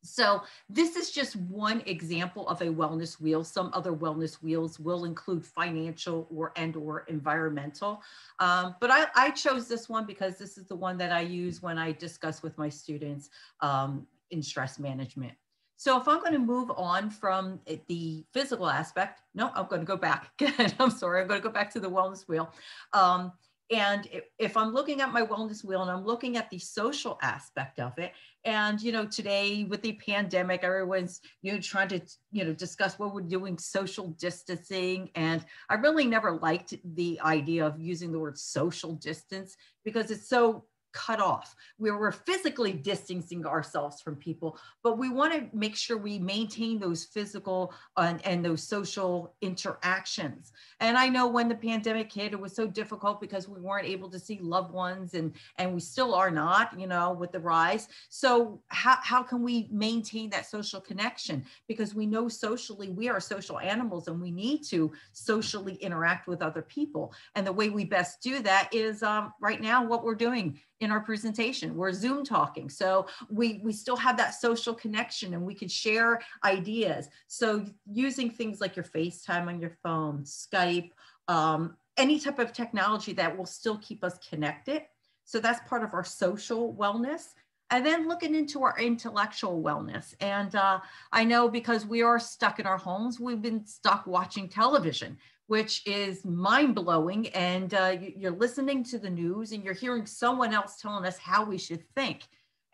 So this is just one example of a wellness wheel. Some other wellness wheels will include financial or and or environmental. Um, but I, I, chose this one because this is the one that I use when I discuss with my students um, in stress management. So if I'm going to move on from the physical aspect, no, I'm going to go back. I'm sorry, I'm going to go back to the wellness wheel. Um, and if i'm looking at my wellness wheel and i'm looking at the social aspect of it and you know today with the pandemic everyone's you know trying to you know discuss what we're doing social distancing and i really never liked the idea of using the word social distance because it's so cut off. Where we're physically distancing ourselves from people but we want to make sure we maintain those physical and, and those social interactions. And i know when the pandemic hit it was so difficult because we weren't able to see loved ones and and we still are not you know with the rise. So how, how can we maintain that social connection? Because we know socially we are social animals and we need to socially interact with other people. And the way we best do that is um, right now what we're doing in our presentation. We're Zoom talking. So we, we still have that social connection and we can share ideas. So using things like your FaceTime on your phone, Skype, um, any type of technology that will still keep us connected. So that's part of our social wellness. And then looking into our intellectual wellness. And uh, I know because we are stuck in our homes, we've been stuck watching television which is mind blowing. And uh, you're listening to the news and you're hearing someone else telling us how we should think.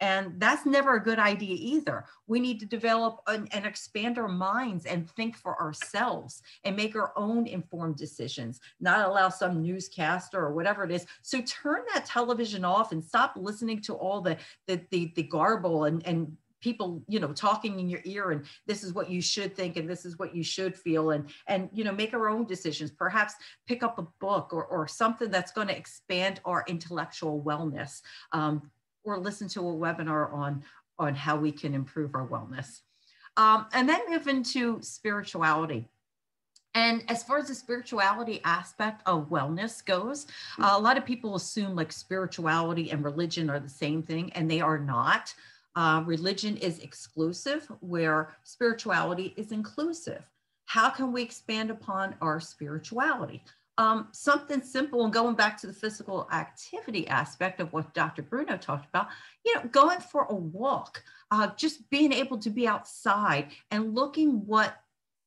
And that's never a good idea either. We need to develop an, and expand our minds and think for ourselves and make our own informed decisions, not allow some newscaster or whatever it is. So turn that television off and stop listening to all the, the, the, the garble and, and people you know talking in your ear and this is what you should think and this is what you should feel and and you know make our own decisions. Perhaps pick up a book or, or something that's going to expand our intellectual wellness um, or listen to a webinar on on how we can improve our wellness. Um, and then move into spirituality. And as far as the spirituality aspect of wellness goes, uh, a lot of people assume like spirituality and religion are the same thing, and they are not. Uh, religion is exclusive, where spirituality is inclusive. How can we expand upon our spirituality? Um, something simple and going back to the physical activity aspect of what Dr. Bruno talked about, you know, going for a walk, uh, just being able to be outside and looking what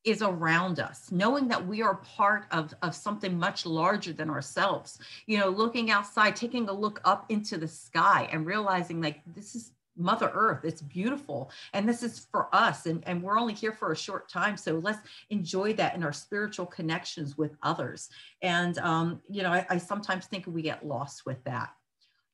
is around us, knowing that we are part of, of something much larger than ourselves. You know, looking outside, taking a look up into the sky and realizing like this is mother earth. It's beautiful. And this is for us and, and we're only here for a short time so let's enjoy that in our spiritual connections with others. And um, you know I, I, sometimes think we get lost with that.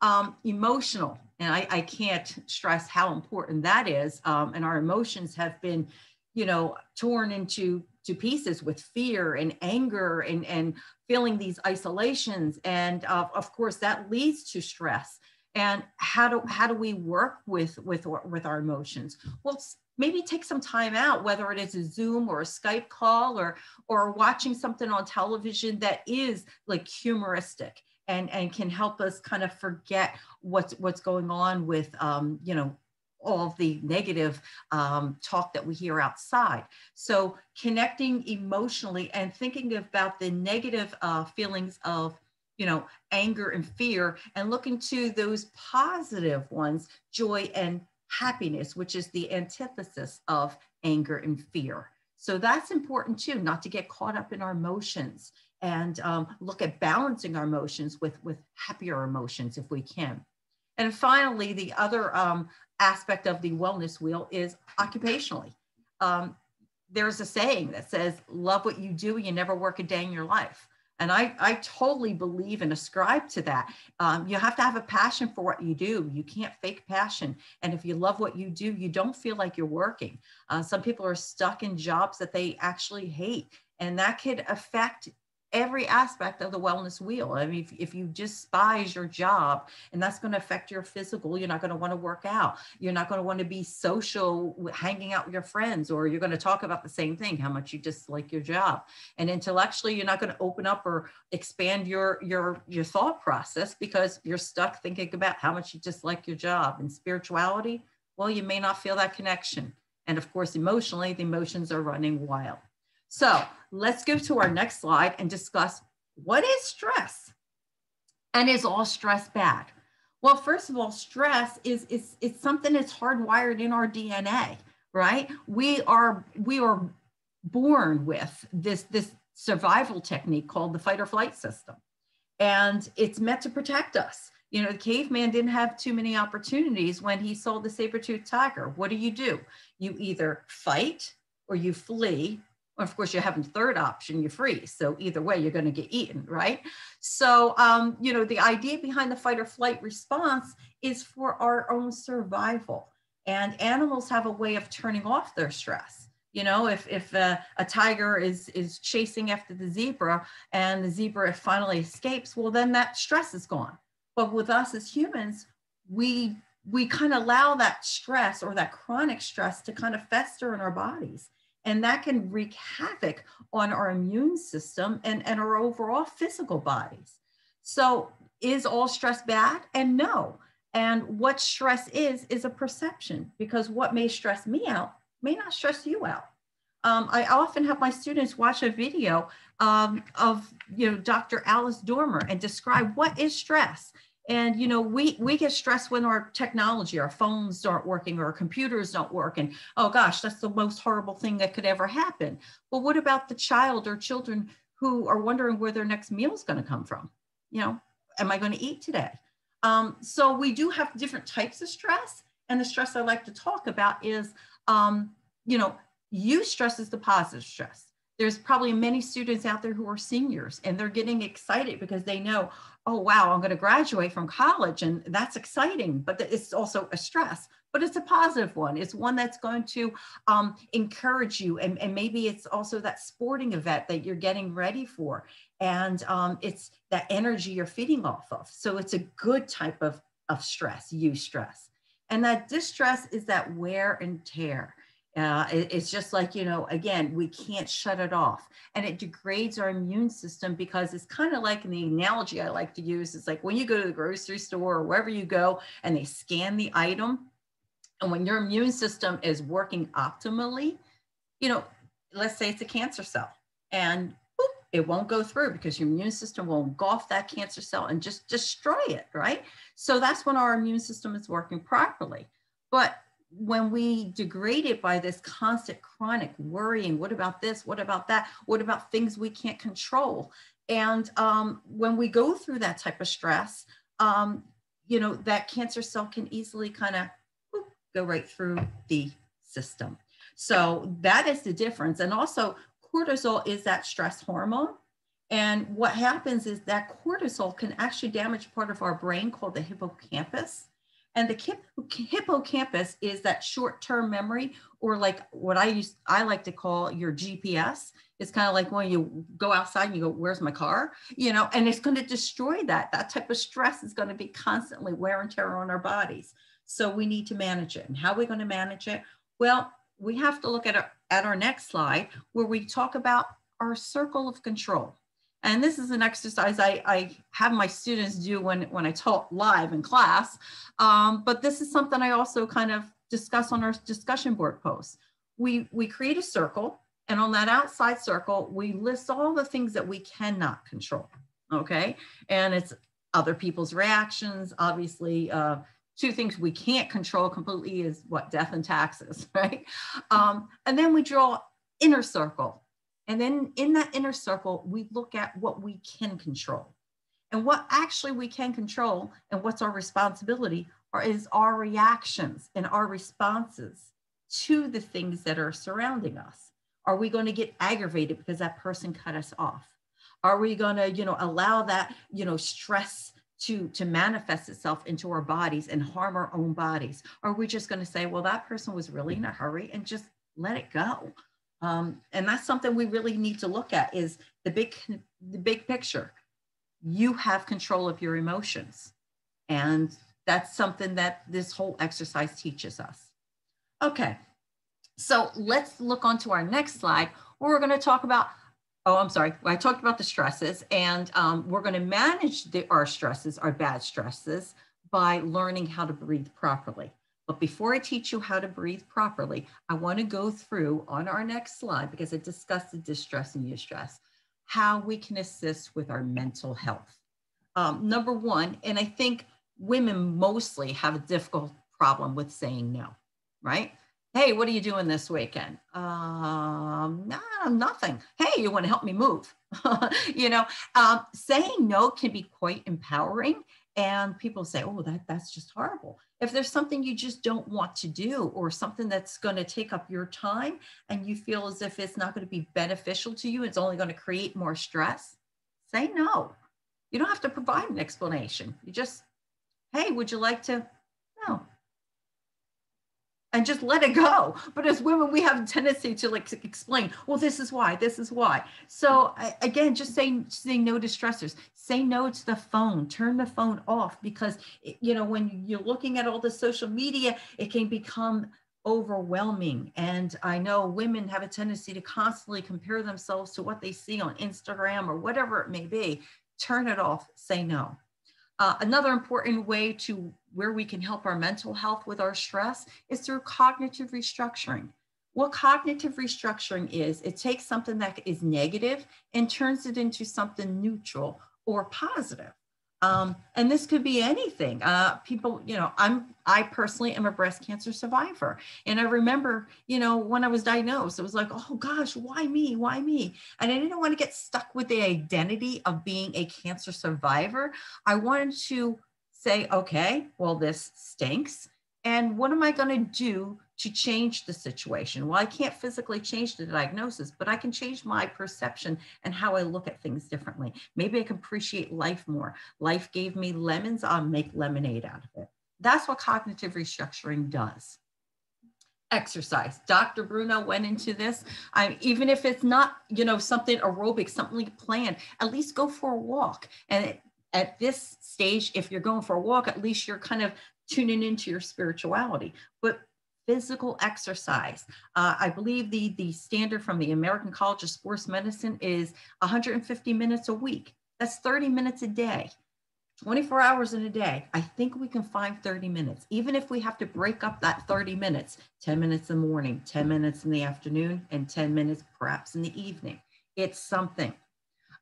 Um, emotional and I, I, can't stress how important that is um, and our emotions have been you know torn into to pieces with fear and anger and and feeling these isolations. And uh, of course that leads to stress and how do how do we work with with with our emotions well maybe take some time out whether it is a zoom or a skype call or or watching something on television that is like humoristic and and can help us kind of forget what's what's going on with um, you know all the negative um, talk that we hear outside. So connecting emotionally and thinking about the negative uh, feelings of you know, anger and fear, and looking to those positive ones, joy and happiness, which is the antithesis of anger and fear. So that's important too, not to get caught up in our emotions and um, look at balancing our emotions with, with happier emotions if we can. And finally, the other um, aspect of the wellness wheel is occupationally. Um, there's a saying that says, love what you do, you never work a day in your life. And I, I totally believe and ascribe to that. Um, you have to have a passion for what you do. You can't fake passion. And if you love what you do, you don't feel like you're working. Uh, some people are stuck in jobs that they actually hate, and that could affect every aspect of the wellness wheel. I mean, if, if you despise your job and that's going to affect your physical, you're not going to want to work out. You're not going to want to be social, hanging out with your friends, or you're going to talk about the same thing, how much you dislike your job. And intellectually, you're not going to open up or expand your, your, your thought process because you're stuck thinking about how much you dislike your job. And spirituality, well, you may not feel that connection. And of course, emotionally, the emotions are running wild. So let's go to our next slide and discuss what is stress and is all stress bad? Well, first of all, stress is, is, is something that's hardwired in our DNA, right? We are, we are born with this, this survival technique called the fight or flight system. And it's meant to protect us. You know, the caveman didn't have too many opportunities when he saw the saber-toothed tiger. What do you do? You either fight or you flee of course, you have a third option, you freeze. So either way, you're going to get eaten, right? So, um, you know, the idea behind the fight or flight response is for our own survival. And animals have a way of turning off their stress. You know, if, if uh, a tiger is, is chasing after the zebra and the zebra finally escapes, well, then that stress is gone. But with us as humans, we we kind of allow that stress or that chronic stress to kind of fester in our bodies and that can wreak havoc on our immune system and, and our overall physical bodies. So, is all stress bad? And no. And what stress is, is a perception because what may stress me out may not stress you out. Um, I often have my students watch a video um, of you know Dr. Alice Domar and describe what is stress and you know we we get stressed when our technology our phones aren't working or our computers don't work and oh gosh that's the most horrible thing that could ever happen. Well what about the child or children who are wondering where their next meal is going to come from? You know am i going to eat today? Um, so we do have different types of stress. And the stress i like to talk about is um, you know eustress is the positive stress. There's probably many students out there who are seniors and they're getting excited because they know oh, wow, I'm going to graduate from college. And that's exciting, but it's also a stress, but it's a positive one. It's one that's going to um, encourage you. And, and maybe it's also that sporting event that you're getting ready for. And um, it's that energy you're feeding off of. So it's a good type of, of stress, eustress. And that distress is that wear and tear. Uh, it, it's just like, you know, again, we can't shut it off. And it degrades our immune system because it's kind of like in the analogy I like to use. It's like when you go to the grocery store or wherever you go and they scan the item. And when your immune system is working optimally, you know, let's say it's a cancer cell and boop, it won't go through because your immune system will engulf that cancer cell and just destroy it, right? So that's when our immune system is working properly. But when we degrade it by this constant chronic worrying, what about this? What about that? What about things we can't control? And um, when we go through that type of stress, um, you know, that cancer cell can easily kind of go right through the system. So that is the difference. And also, cortisol is that stress hormone. And what happens is that cortisol can actually damage part of our brain called the hippocampus. And the hippocampus is that short-term memory, or like what I use, I like to call your GPS. It's kind of like when you go outside and you go, "Where's my car?" You know, and it's going to destroy that. That type of stress is going to be constantly wear and tear on our bodies. So we need to manage it. And how are we going to manage it? Well, we have to look at our, at our next slide where we talk about our circle of control. And this is an exercise I, I have my students do when, when I talk live in class. Um, but this is something I also kind of discuss on our discussion board posts. We, we create a circle and on that outside circle, we list all the things that we cannot control, okay? And it's other people's reactions, obviously, uh, two things we can't control completely is what death and taxes, right? Um, and then we draw inner circle and then in that inner circle, we look at what we can control. And what actually we can control and what's our responsibility are, is our reactions and our responses to the things that are surrounding us. Are we going to get aggravated because that person cut us off? Are we going to, you know, allow that, you know, stress to, to manifest itself into our bodies and harm our own bodies? Are we just going to say, well, that person was really in a hurry and just let it go? Um, and that's something we really need to look at is the big, the big picture. You have control of your emotions. And that's something that this whole exercise teaches us. Okay, so let's look on to our next slide where we're going to talk about oh, I'm sorry. I talked about the stresses, and um, we're going to manage the, our stresses, our bad stresses, by learning how to breathe properly. But before I teach you how to breathe properly, I want to go through on our next slide, because I discussed the distress and eustress, how we can assist with our mental health. Um, number one, and I think women mostly have a difficult problem with saying no, right? Hey, what are you doing this weekend? Um, nah, nothing. Hey, you want to help me move? you know, um, saying no can be quite empowering. And people say, oh, that, that's just horrible. If there's something you just don't want to do or something that's going to take up your time and you feel as if it's not going to be beneficial to you, it's only going to create more stress, say no. You don't have to provide an explanation. You just, hey, would you like to? And just let it go. But as women, we have a tendency to like explain, well, this is why, this is why. So again, just say, say no to stressors, say no to the phone, turn the phone off because, you know, when you're looking at all the social media, it can become overwhelming. And I know women have a tendency to constantly compare themselves to what they see on Instagram or whatever it may be. Turn it off, say no. Uh, another important way to where we can help our mental health with our stress is through cognitive restructuring. What cognitive restructuring is, it takes something that is negative and turns it into something neutral or positive. Um, and this could be anything. Uh, people, you know, I'm, I personally am a breast cancer survivor. And I remember, you know, when I was diagnosed, it was like, oh gosh, why me? Why me? And I didn't want to get stuck with the identity of being a cancer survivor. I wanted to say, okay, well, this stinks. And what am I going to do to change the situation? Well, I can't physically change the diagnosis, but I can change my perception and how I look at things differently. Maybe I can appreciate life more. Life gave me lemons, I'll make lemonade out of it. That's what cognitive restructuring does. Exercise. Dr. Bruno went into this. I, even if it's not, you know, something aerobic, something planned, at least go for a walk. And at this stage, if you're going for a walk, at least you're kind of tuning into your spirituality. But physical exercise. Uh, I believe the, the standard from the American College of Sports Medicine is 150 minutes a week. That's 30 minutes a day. 24 hours in a day, I think we can find 30 minutes, even if we have to break up that 30 minutes 10 minutes in the morning, 10 minutes in the afternoon, and 10 minutes perhaps in the evening. It's something.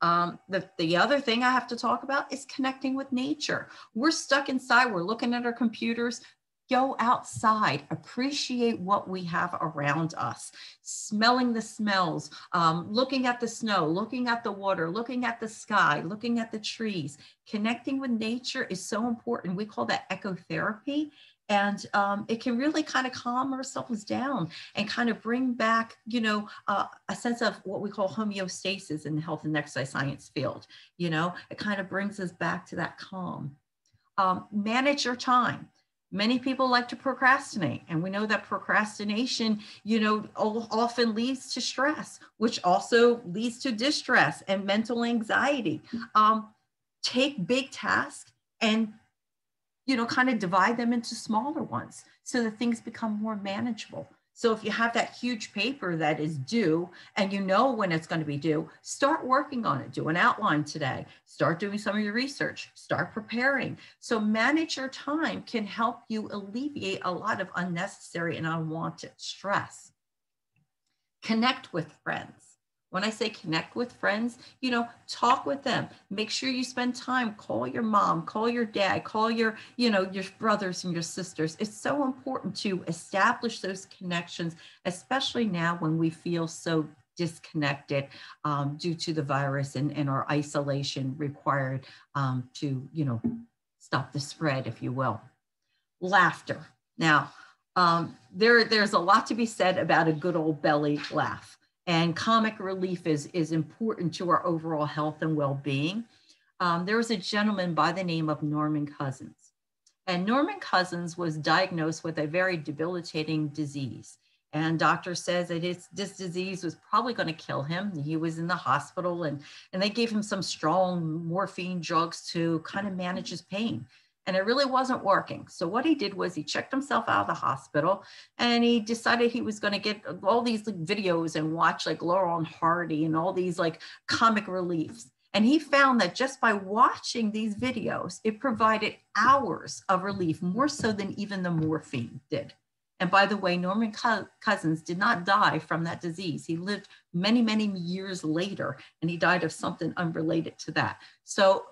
Um, the, the other thing I have to talk about is connecting with nature. We're stuck inside, we're looking at our computers. Go outside, appreciate what we have around us, smelling the smells, um, looking at the snow, looking at the water, looking at the sky, looking at the trees. Connecting with nature is so important. We call that ecotherapy. And um, it can really kind of calm ourselves down and kind of bring back you know uh, a sense of what we call homeostasis in the health and exercise science field you know? It kind of brings us back to that calm. Um, manage your time many people like to procrastinate and we know that procrastination you know often leads to stress which also leads to distress and mental anxiety um, take big tasks and you know, kind of divide them into smaller ones so that things become more manageable. So if you have that huge paper that is due and you know when it's going to be due, start working on it. Do an outline today. Start doing some of your research. Start preparing. So manage your time can help you alleviate a lot of unnecessary and unwanted stress. Connect with friends. When I say connect with friends, you know, talk with them. Make sure you spend time. Call your mom, call your dad, call your, you know, your brothers and your sisters. It's so important to establish those connections, especially now when we feel so disconnected um, due to the virus and, and our isolation required um, to, you know, stop the spread, if you will. Laughter. Now, um, there, there's a lot to be said about a good old belly laugh and comic relief is, is important to our overall health and well-being. Um, there was a gentleman by the name of Norman Cousins. And Norman Cousins was diagnosed with a very debilitating disease. and doctor says that it's, this disease was probably going to kill him. He was in the hospital and, and they gave him some strong morphine drugs to kind of manage his pain. And it really wasn't working. So what he did was he checked himself out of the hospital and he decided he was going to get all these like, videos and watch like Laurel and Hardy and all these like comic reliefs. And he found that just by watching these videos, it provided hours of relief, more so than even the morphine did. And by the way, Norman Cousins did not die from that disease. He lived many, many years later, and he died of something unrelated to that. So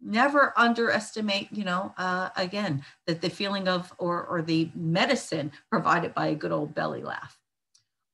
never underestimate, you know, uh, again, that the feeling of or, or the medicine provided by a good old belly laugh.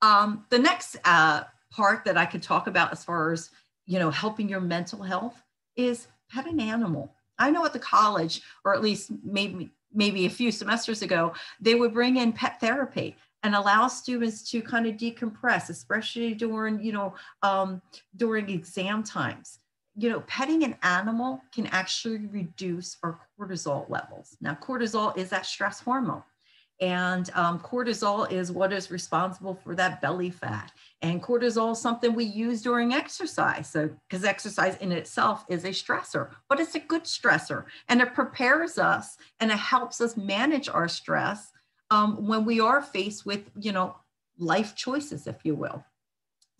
Um, the next uh, part that I could talk about as far as, you know, helping your mental health is pet an animal. I know at the college, or at least maybe maybe a few semesters ago, they would bring in pet therapy and allow students to kind of decompress, especially during, you know, um, during exam times. You know, petting an animal can actually reduce our cortisol levels. Now, cortisol is that stress hormone. And um, cortisol is what is responsible for that belly fat. And cortisol is something we use during exercise. So, because exercise in itself is a stressor, but it's a good stressor and it prepares us and it helps us manage our stress um, when we are faced with, you know, life choices, if you will.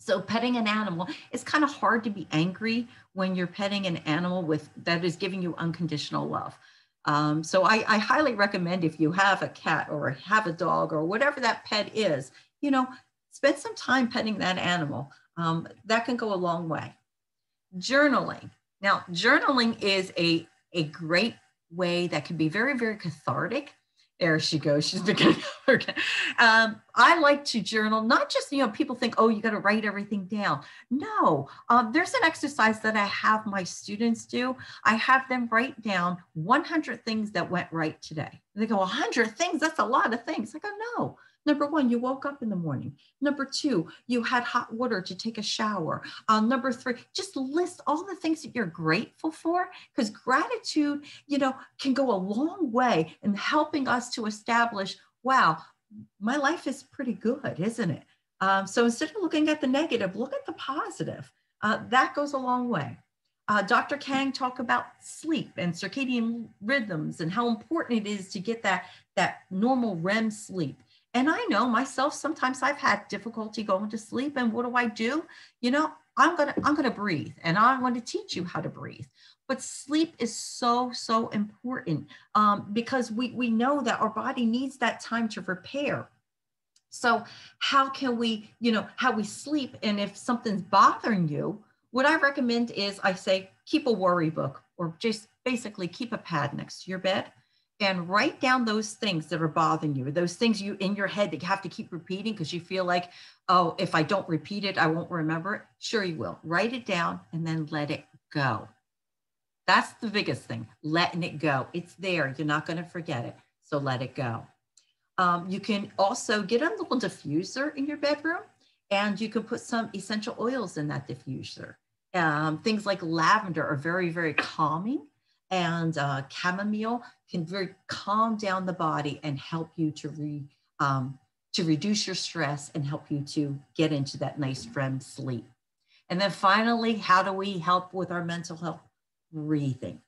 So petting an animal, it's kind of hard to be angry when you're petting an animal with that is giving you unconditional love. Um, so I, I highly recommend if you have a cat or have a dog or whatever that pet is, you know, spend some time petting that animal. Um, that can go a long way. Journaling. Now, journaling is a, a great way that can be very, very cathartic there she goes. She's beginning. um, I like to journal, not just, you know, people think, oh, you got to write everything down. No, um, there's an exercise that I have my students do. I have them write down 100 things that went right today. And they go, 100 things? That's a lot of things. I go, no, Number one, you woke up in the morning. Number two, you had hot water to take a shower. Uh, number three, just list all the things that you're grateful for because gratitude, you know, can go a long way in helping us to establish, wow, my life is pretty good, isn't it? Um, so instead of looking at the negative, look at the positive. Uh, that goes a long way. Uh, Dr. Kang talked about sleep and circadian rhythms and how important it is to get that, that normal REM sleep. And I know myself, sometimes I've had difficulty going to sleep. And what do I do? You know, I'm gonna, I'm gonna breathe and I'm going to teach you how to breathe. But sleep is so, so important um, because we, we know that our body needs that time to repair. So how can we, you know, how we sleep and if something's bothering you, what I recommend is I say keep a worry book or just basically keep a pad next to your bed and write down those things that are bothering you, those things you in your head that you have to keep repeating because you feel like, oh, if I don't repeat it, I won't remember it. Sure, you will. Write it down and then let it go. That's the biggest thing, letting it go. It's there. You're not going to forget it. So let it go. Um, you can also get a little diffuser in your bedroom and you can put some essential oils in that diffuser. Um, things like lavender are very, very calming and uh, chamomile can very calm down the body and help you to re um, to reduce your stress and help you to get into that nice REM sleep. And then finally, how do we help with our mental health? Breathing.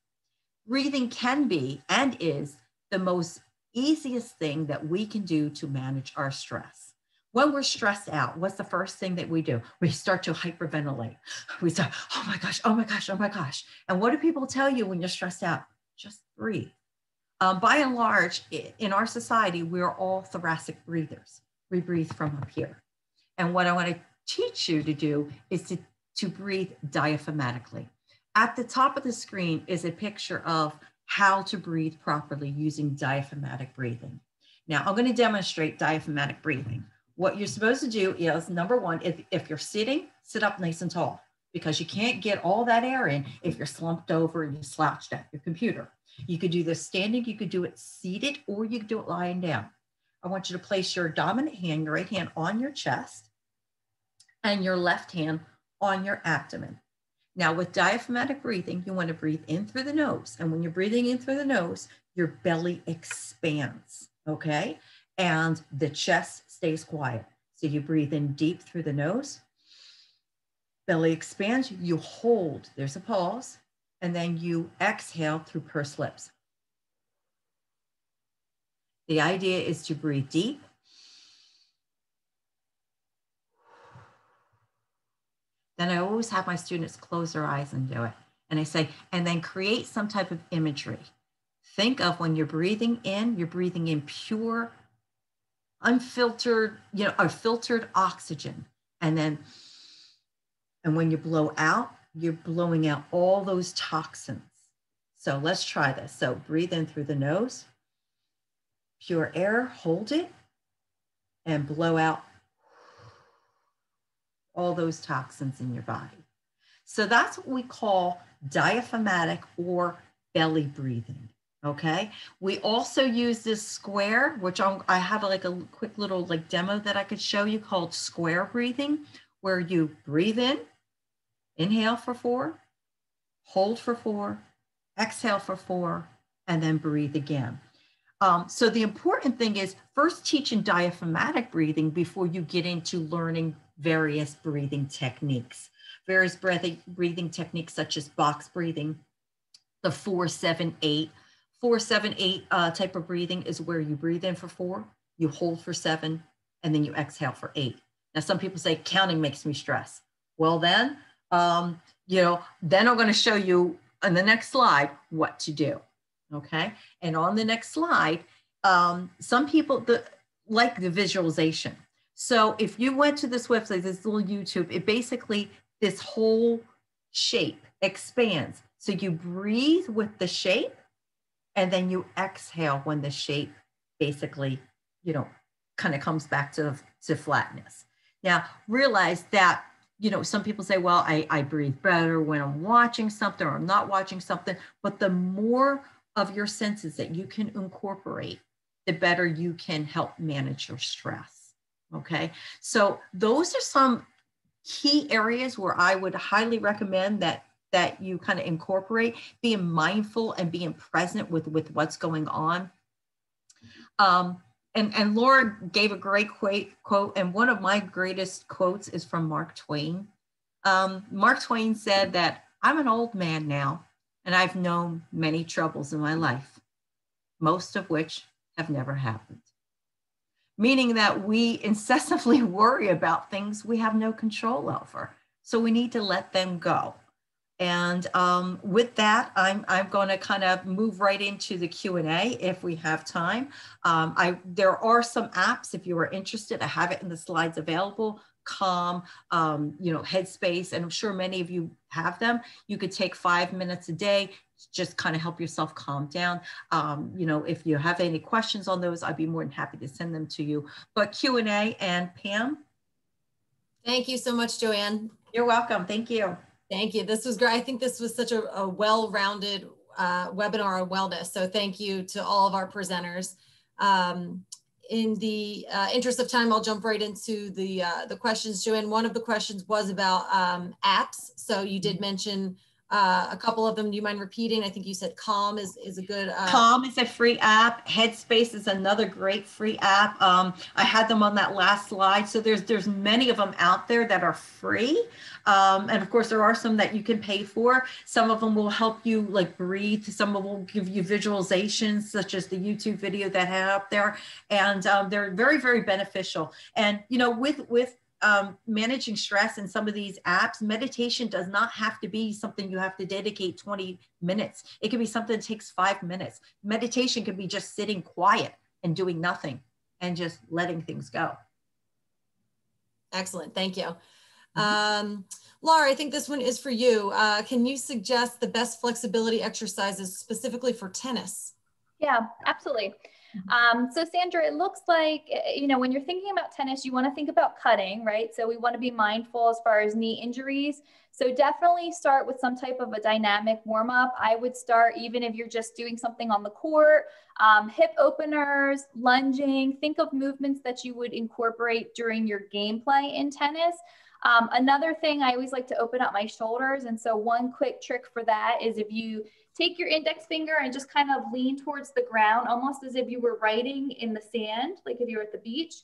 Breathing can be and is the most easiest thing that we can do to manage our stress when we're stressed out, what's the first thing that we do? We start to hyperventilate. We start, oh my gosh, oh my gosh, oh my gosh. And what do people tell you when you're stressed out? Just breathe. Um, by and large, in our society, we're all thoracic breathers. We breathe from up here. And what I want to teach you to do is to, to breathe diaphragmatically. At the top of the screen is a picture of how to breathe properly using diaphragmatic breathing. Now, I'm going to demonstrate diaphragmatic breathing what you're supposed to do is number one, if, if you're sitting, sit up nice and tall because you can't get all that air in if you're slumped over and you slouched at your computer. You could do this standing, you could do it seated, or you could do it lying down. I want you to place your dominant hand, your right hand on your chest, and your left hand on your abdomen. Now, with diaphragmatic breathing, you want to breathe in through the nose. And when you're breathing in through the nose, your belly expands. Okay and the chest stays quiet. So you breathe in deep through the nose, belly expands, you hold, there's a pause, and then you exhale through pursed lips. The idea is to breathe deep. Then I always have my students close their eyes and do it. And I say, and then create some type of imagery. Think of when you're breathing in, you're breathing in pure, unfiltered, you know, or filtered oxygen. And then, and when you blow out, you're blowing out all those toxins. So let's try this. So breathe in through the nose, pure air, hold it, and blow out all those toxins in your body. So that's what we call diaphragmatic or belly breathing. Okay. We also use this square, which I'm, i have like a quick little like demo that I could show you called square breathing, where you breathe in, inhale for four, hold for four, exhale for four, and then breathe again. Um, so the important thing is first teaching diaphragmatic breathing before you get into learning various breathing techniques. Various breathing, breathing techniques such as box breathing, the four, seven, eight. Four, seven, eight uh, type of breathing is where you breathe in for four, you hold for seven, and then you exhale for eight. Now, some people say counting makes me stress. Well, then, um, you know, then I'm going to show you on the next slide what to do. Okay. And on the next slide, um, some people the, like the visualization. So if you went to this website, this little YouTube, it basically, this whole shape expands. So you breathe with the shape and then you exhale when the shape basically, you know, kind of comes back to, to flatness. Now realize that, you know, some people say, well, I, I breathe better when I'm watching something or I'm not watching something, but the more of your senses that you can incorporate, the better you can help manage your stress. Okay, so those are some key areas where I would highly recommend that that you kind of incorporate being mindful and being present with with what's going on. Um, and and Laura gave a great quote, quote, and one of my greatest quotes is from Mark Twain. Um, Mark Twain said that I'm an old man now, and I've known many troubles in my life, most of which have never happened meaning that we incessantly worry about things we have no control over. So we need to let them go. And um, with that, I'm, I'm going to kind of move right into the Q&A if we have time. Um, I, there are some apps, if you are interested, I have it in the slides available, Calm, um, you know, Headspace, and I'm sure many of you have them. You could take five minutes a day, just kind of help yourself calm down. Um, you know, if you have any questions on those, I'd be more than happy to send them to you. But Q&A and Pam. Thank you so much, Joanne. You're welcome. Thank you. Thank you. This was great. I think this was such a, a well-rounded uh, webinar on wellness. So thank you to all of our presenters. Um, in the uh, interest of time, I'll jump right into the uh, the questions, Joanne. One of the questions was about um, apps. So you did mention uh, a couple of them. Do you mind repeating? I think you said Calm is, is a good. Uh, Calm is a free app. Headspace is another great free app. Um, I had them on that last slide. So there's there's many of them out there that are free. Um, and of course, there are some that you can pay for. Some of them will help you like breathe. Some of them will give you visualizations, such as the YouTube video that I had up there. And um, they're very, very beneficial. And, you know, with, with um, managing stress in some of these apps, meditation does not have to be something you have to dedicate 20 minutes. It can be something that takes five minutes. Meditation can be just sitting quiet and doing nothing and just letting things go. Excellent. Thank you. Mm-hmm. Um, Laura, I think this one is for you. Uh, can you suggest the best flexibility exercises specifically for tennis? Yeah, absolutely. Mm-hmm. Um, so Sandra, it looks like, eh, you know, when you're thinking about tennis, you want to think about cutting, right? So we want to be mindful as far as knee injuries. So definitely start with some type of a dynamic warm up. I would start even if you're just doing something on the court, um, hip openers, lunging, think of movements that you would incorporate during your gameplay in tennis. Um, another thing, I always like to open up my shoulders. And so one quick trick for that is if you take your index finger and just kind of lean towards the ground, almost as if you were writing in the sand, like if you were at the beach.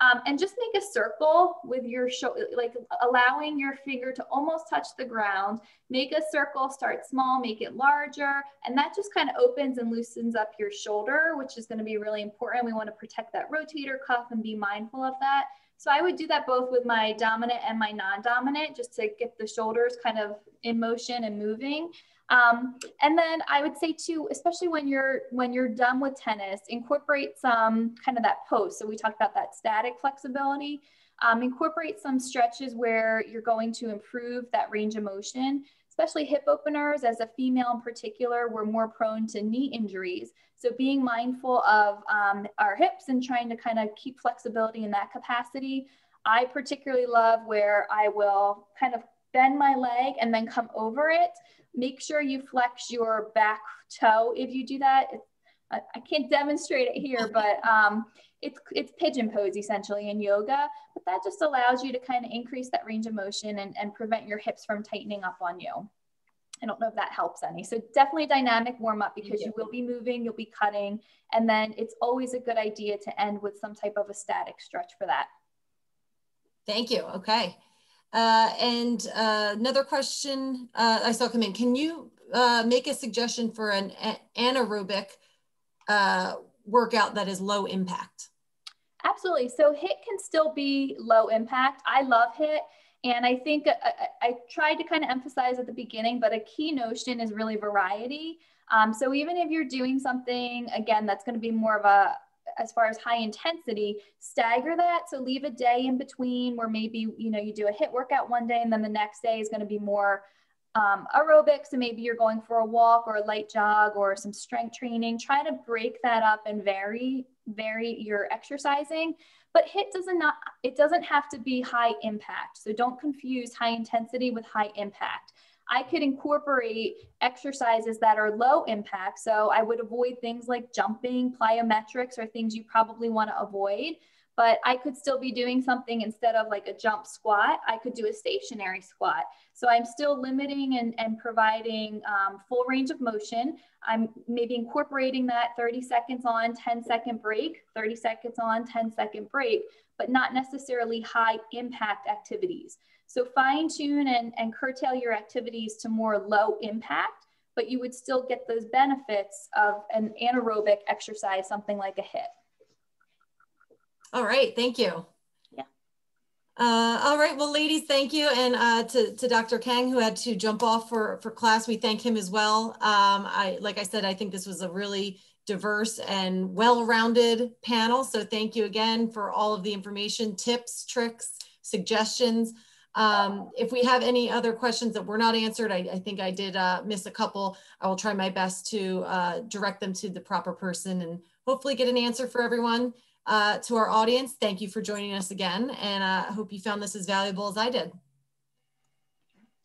Um, and just make a circle with your shoulder, like allowing your finger to almost touch the ground. Make a circle, start small, make it larger. And that just kind of opens and loosens up your shoulder, which is going to be really important. We want to protect that rotator cuff and be mindful of that. So I would do that both with my dominant and my non-dominant just to get the shoulders kind of in motion and moving. Um, and then I would say too, especially when you're when you're done with tennis, incorporate some kind of that post. So we talked about that static flexibility. Um, incorporate some stretches where you're going to improve that range of motion, especially hip openers. As a female in particular, we're more prone to knee injuries. So being mindful of um, our hips and trying to kind of keep flexibility in that capacity. I particularly love where I will kind of bend my leg and then come over it Make sure you flex your back toe if you do that. I, I can't demonstrate it here, but um, it's, it's pigeon pose essentially in yoga, but that just allows you to kind of increase that range of motion and, and prevent your hips from tightening up on you. I don't know if that helps any. So definitely dynamic warm up because you will be moving, you'll be cutting, and then it's always a good idea to end with some type of a static stretch for that. Thank you. Okay. Uh, and uh, another question uh, I saw come in. Can you uh, make a suggestion for an anaerobic uh, workout that is low impact? Absolutely. So HIIT can still be low impact. I love HIIT. And I think I, uh, I tried to kind of emphasize at the beginning, but a key notion is really variety. Um, so even if you're doing something, again, that's going to be more of a, as far as high intensity, stagger that. So leave a day in between where maybe, you know, you do a HIIT workout one day and then the next day is going to be more um, aerobic. So maybe you're going for a walk or a light jog or some strength training. Try to break that up and vary, vary your exercising. But HIIT doesn't not it doesn't have to be high impact. So don't confuse high intensity with high impact. I could incorporate exercises that are low impact. So I would avoid things like jumping, plyometrics, or things you probably want to avoid. But I could still be doing something instead of like a jump squat, I could do a stationary squat. So I'm still limiting and, and providing um, full range of motion. I'm maybe incorporating that 30 seconds on, 10 second break, 30 seconds on, 10 second break, but not necessarily high impact activities. So fine tune and, and curtail your activities to more low impact, but you would still get those benefits of an anaerobic exercise, something like a HIIT. All right, thank you. Yeah. Uh, all right, well, ladies, thank you. And uh, to, to Dr. Kang, who had to jump off for, for class, we thank him as well. Um, I, like I said, I think this was a really diverse and well-rounded panel. So thank you again for all of the information, tips, tricks, suggestions. Um, if we have any other questions that were not answered, I, I think I did uh, miss a couple. I will try my best to uh, direct them to the proper person and hopefully get an answer for everyone. Uh, to our audience, thank you for joining us again. And uh, I hope you found this as valuable as I did.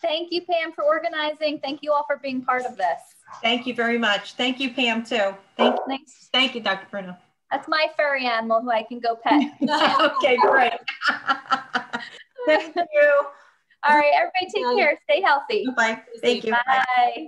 Thank you, Pam, for organizing. Thank you all for being part of this. Thank you very much. Thank you, Pam, too. Thank, Thanks. thank you, Dr. Bruno. That's my furry animal who I can go pet. okay, great. Thank you. All right, everybody take care. Stay healthy. Bye. Thank you. Bye. Bye.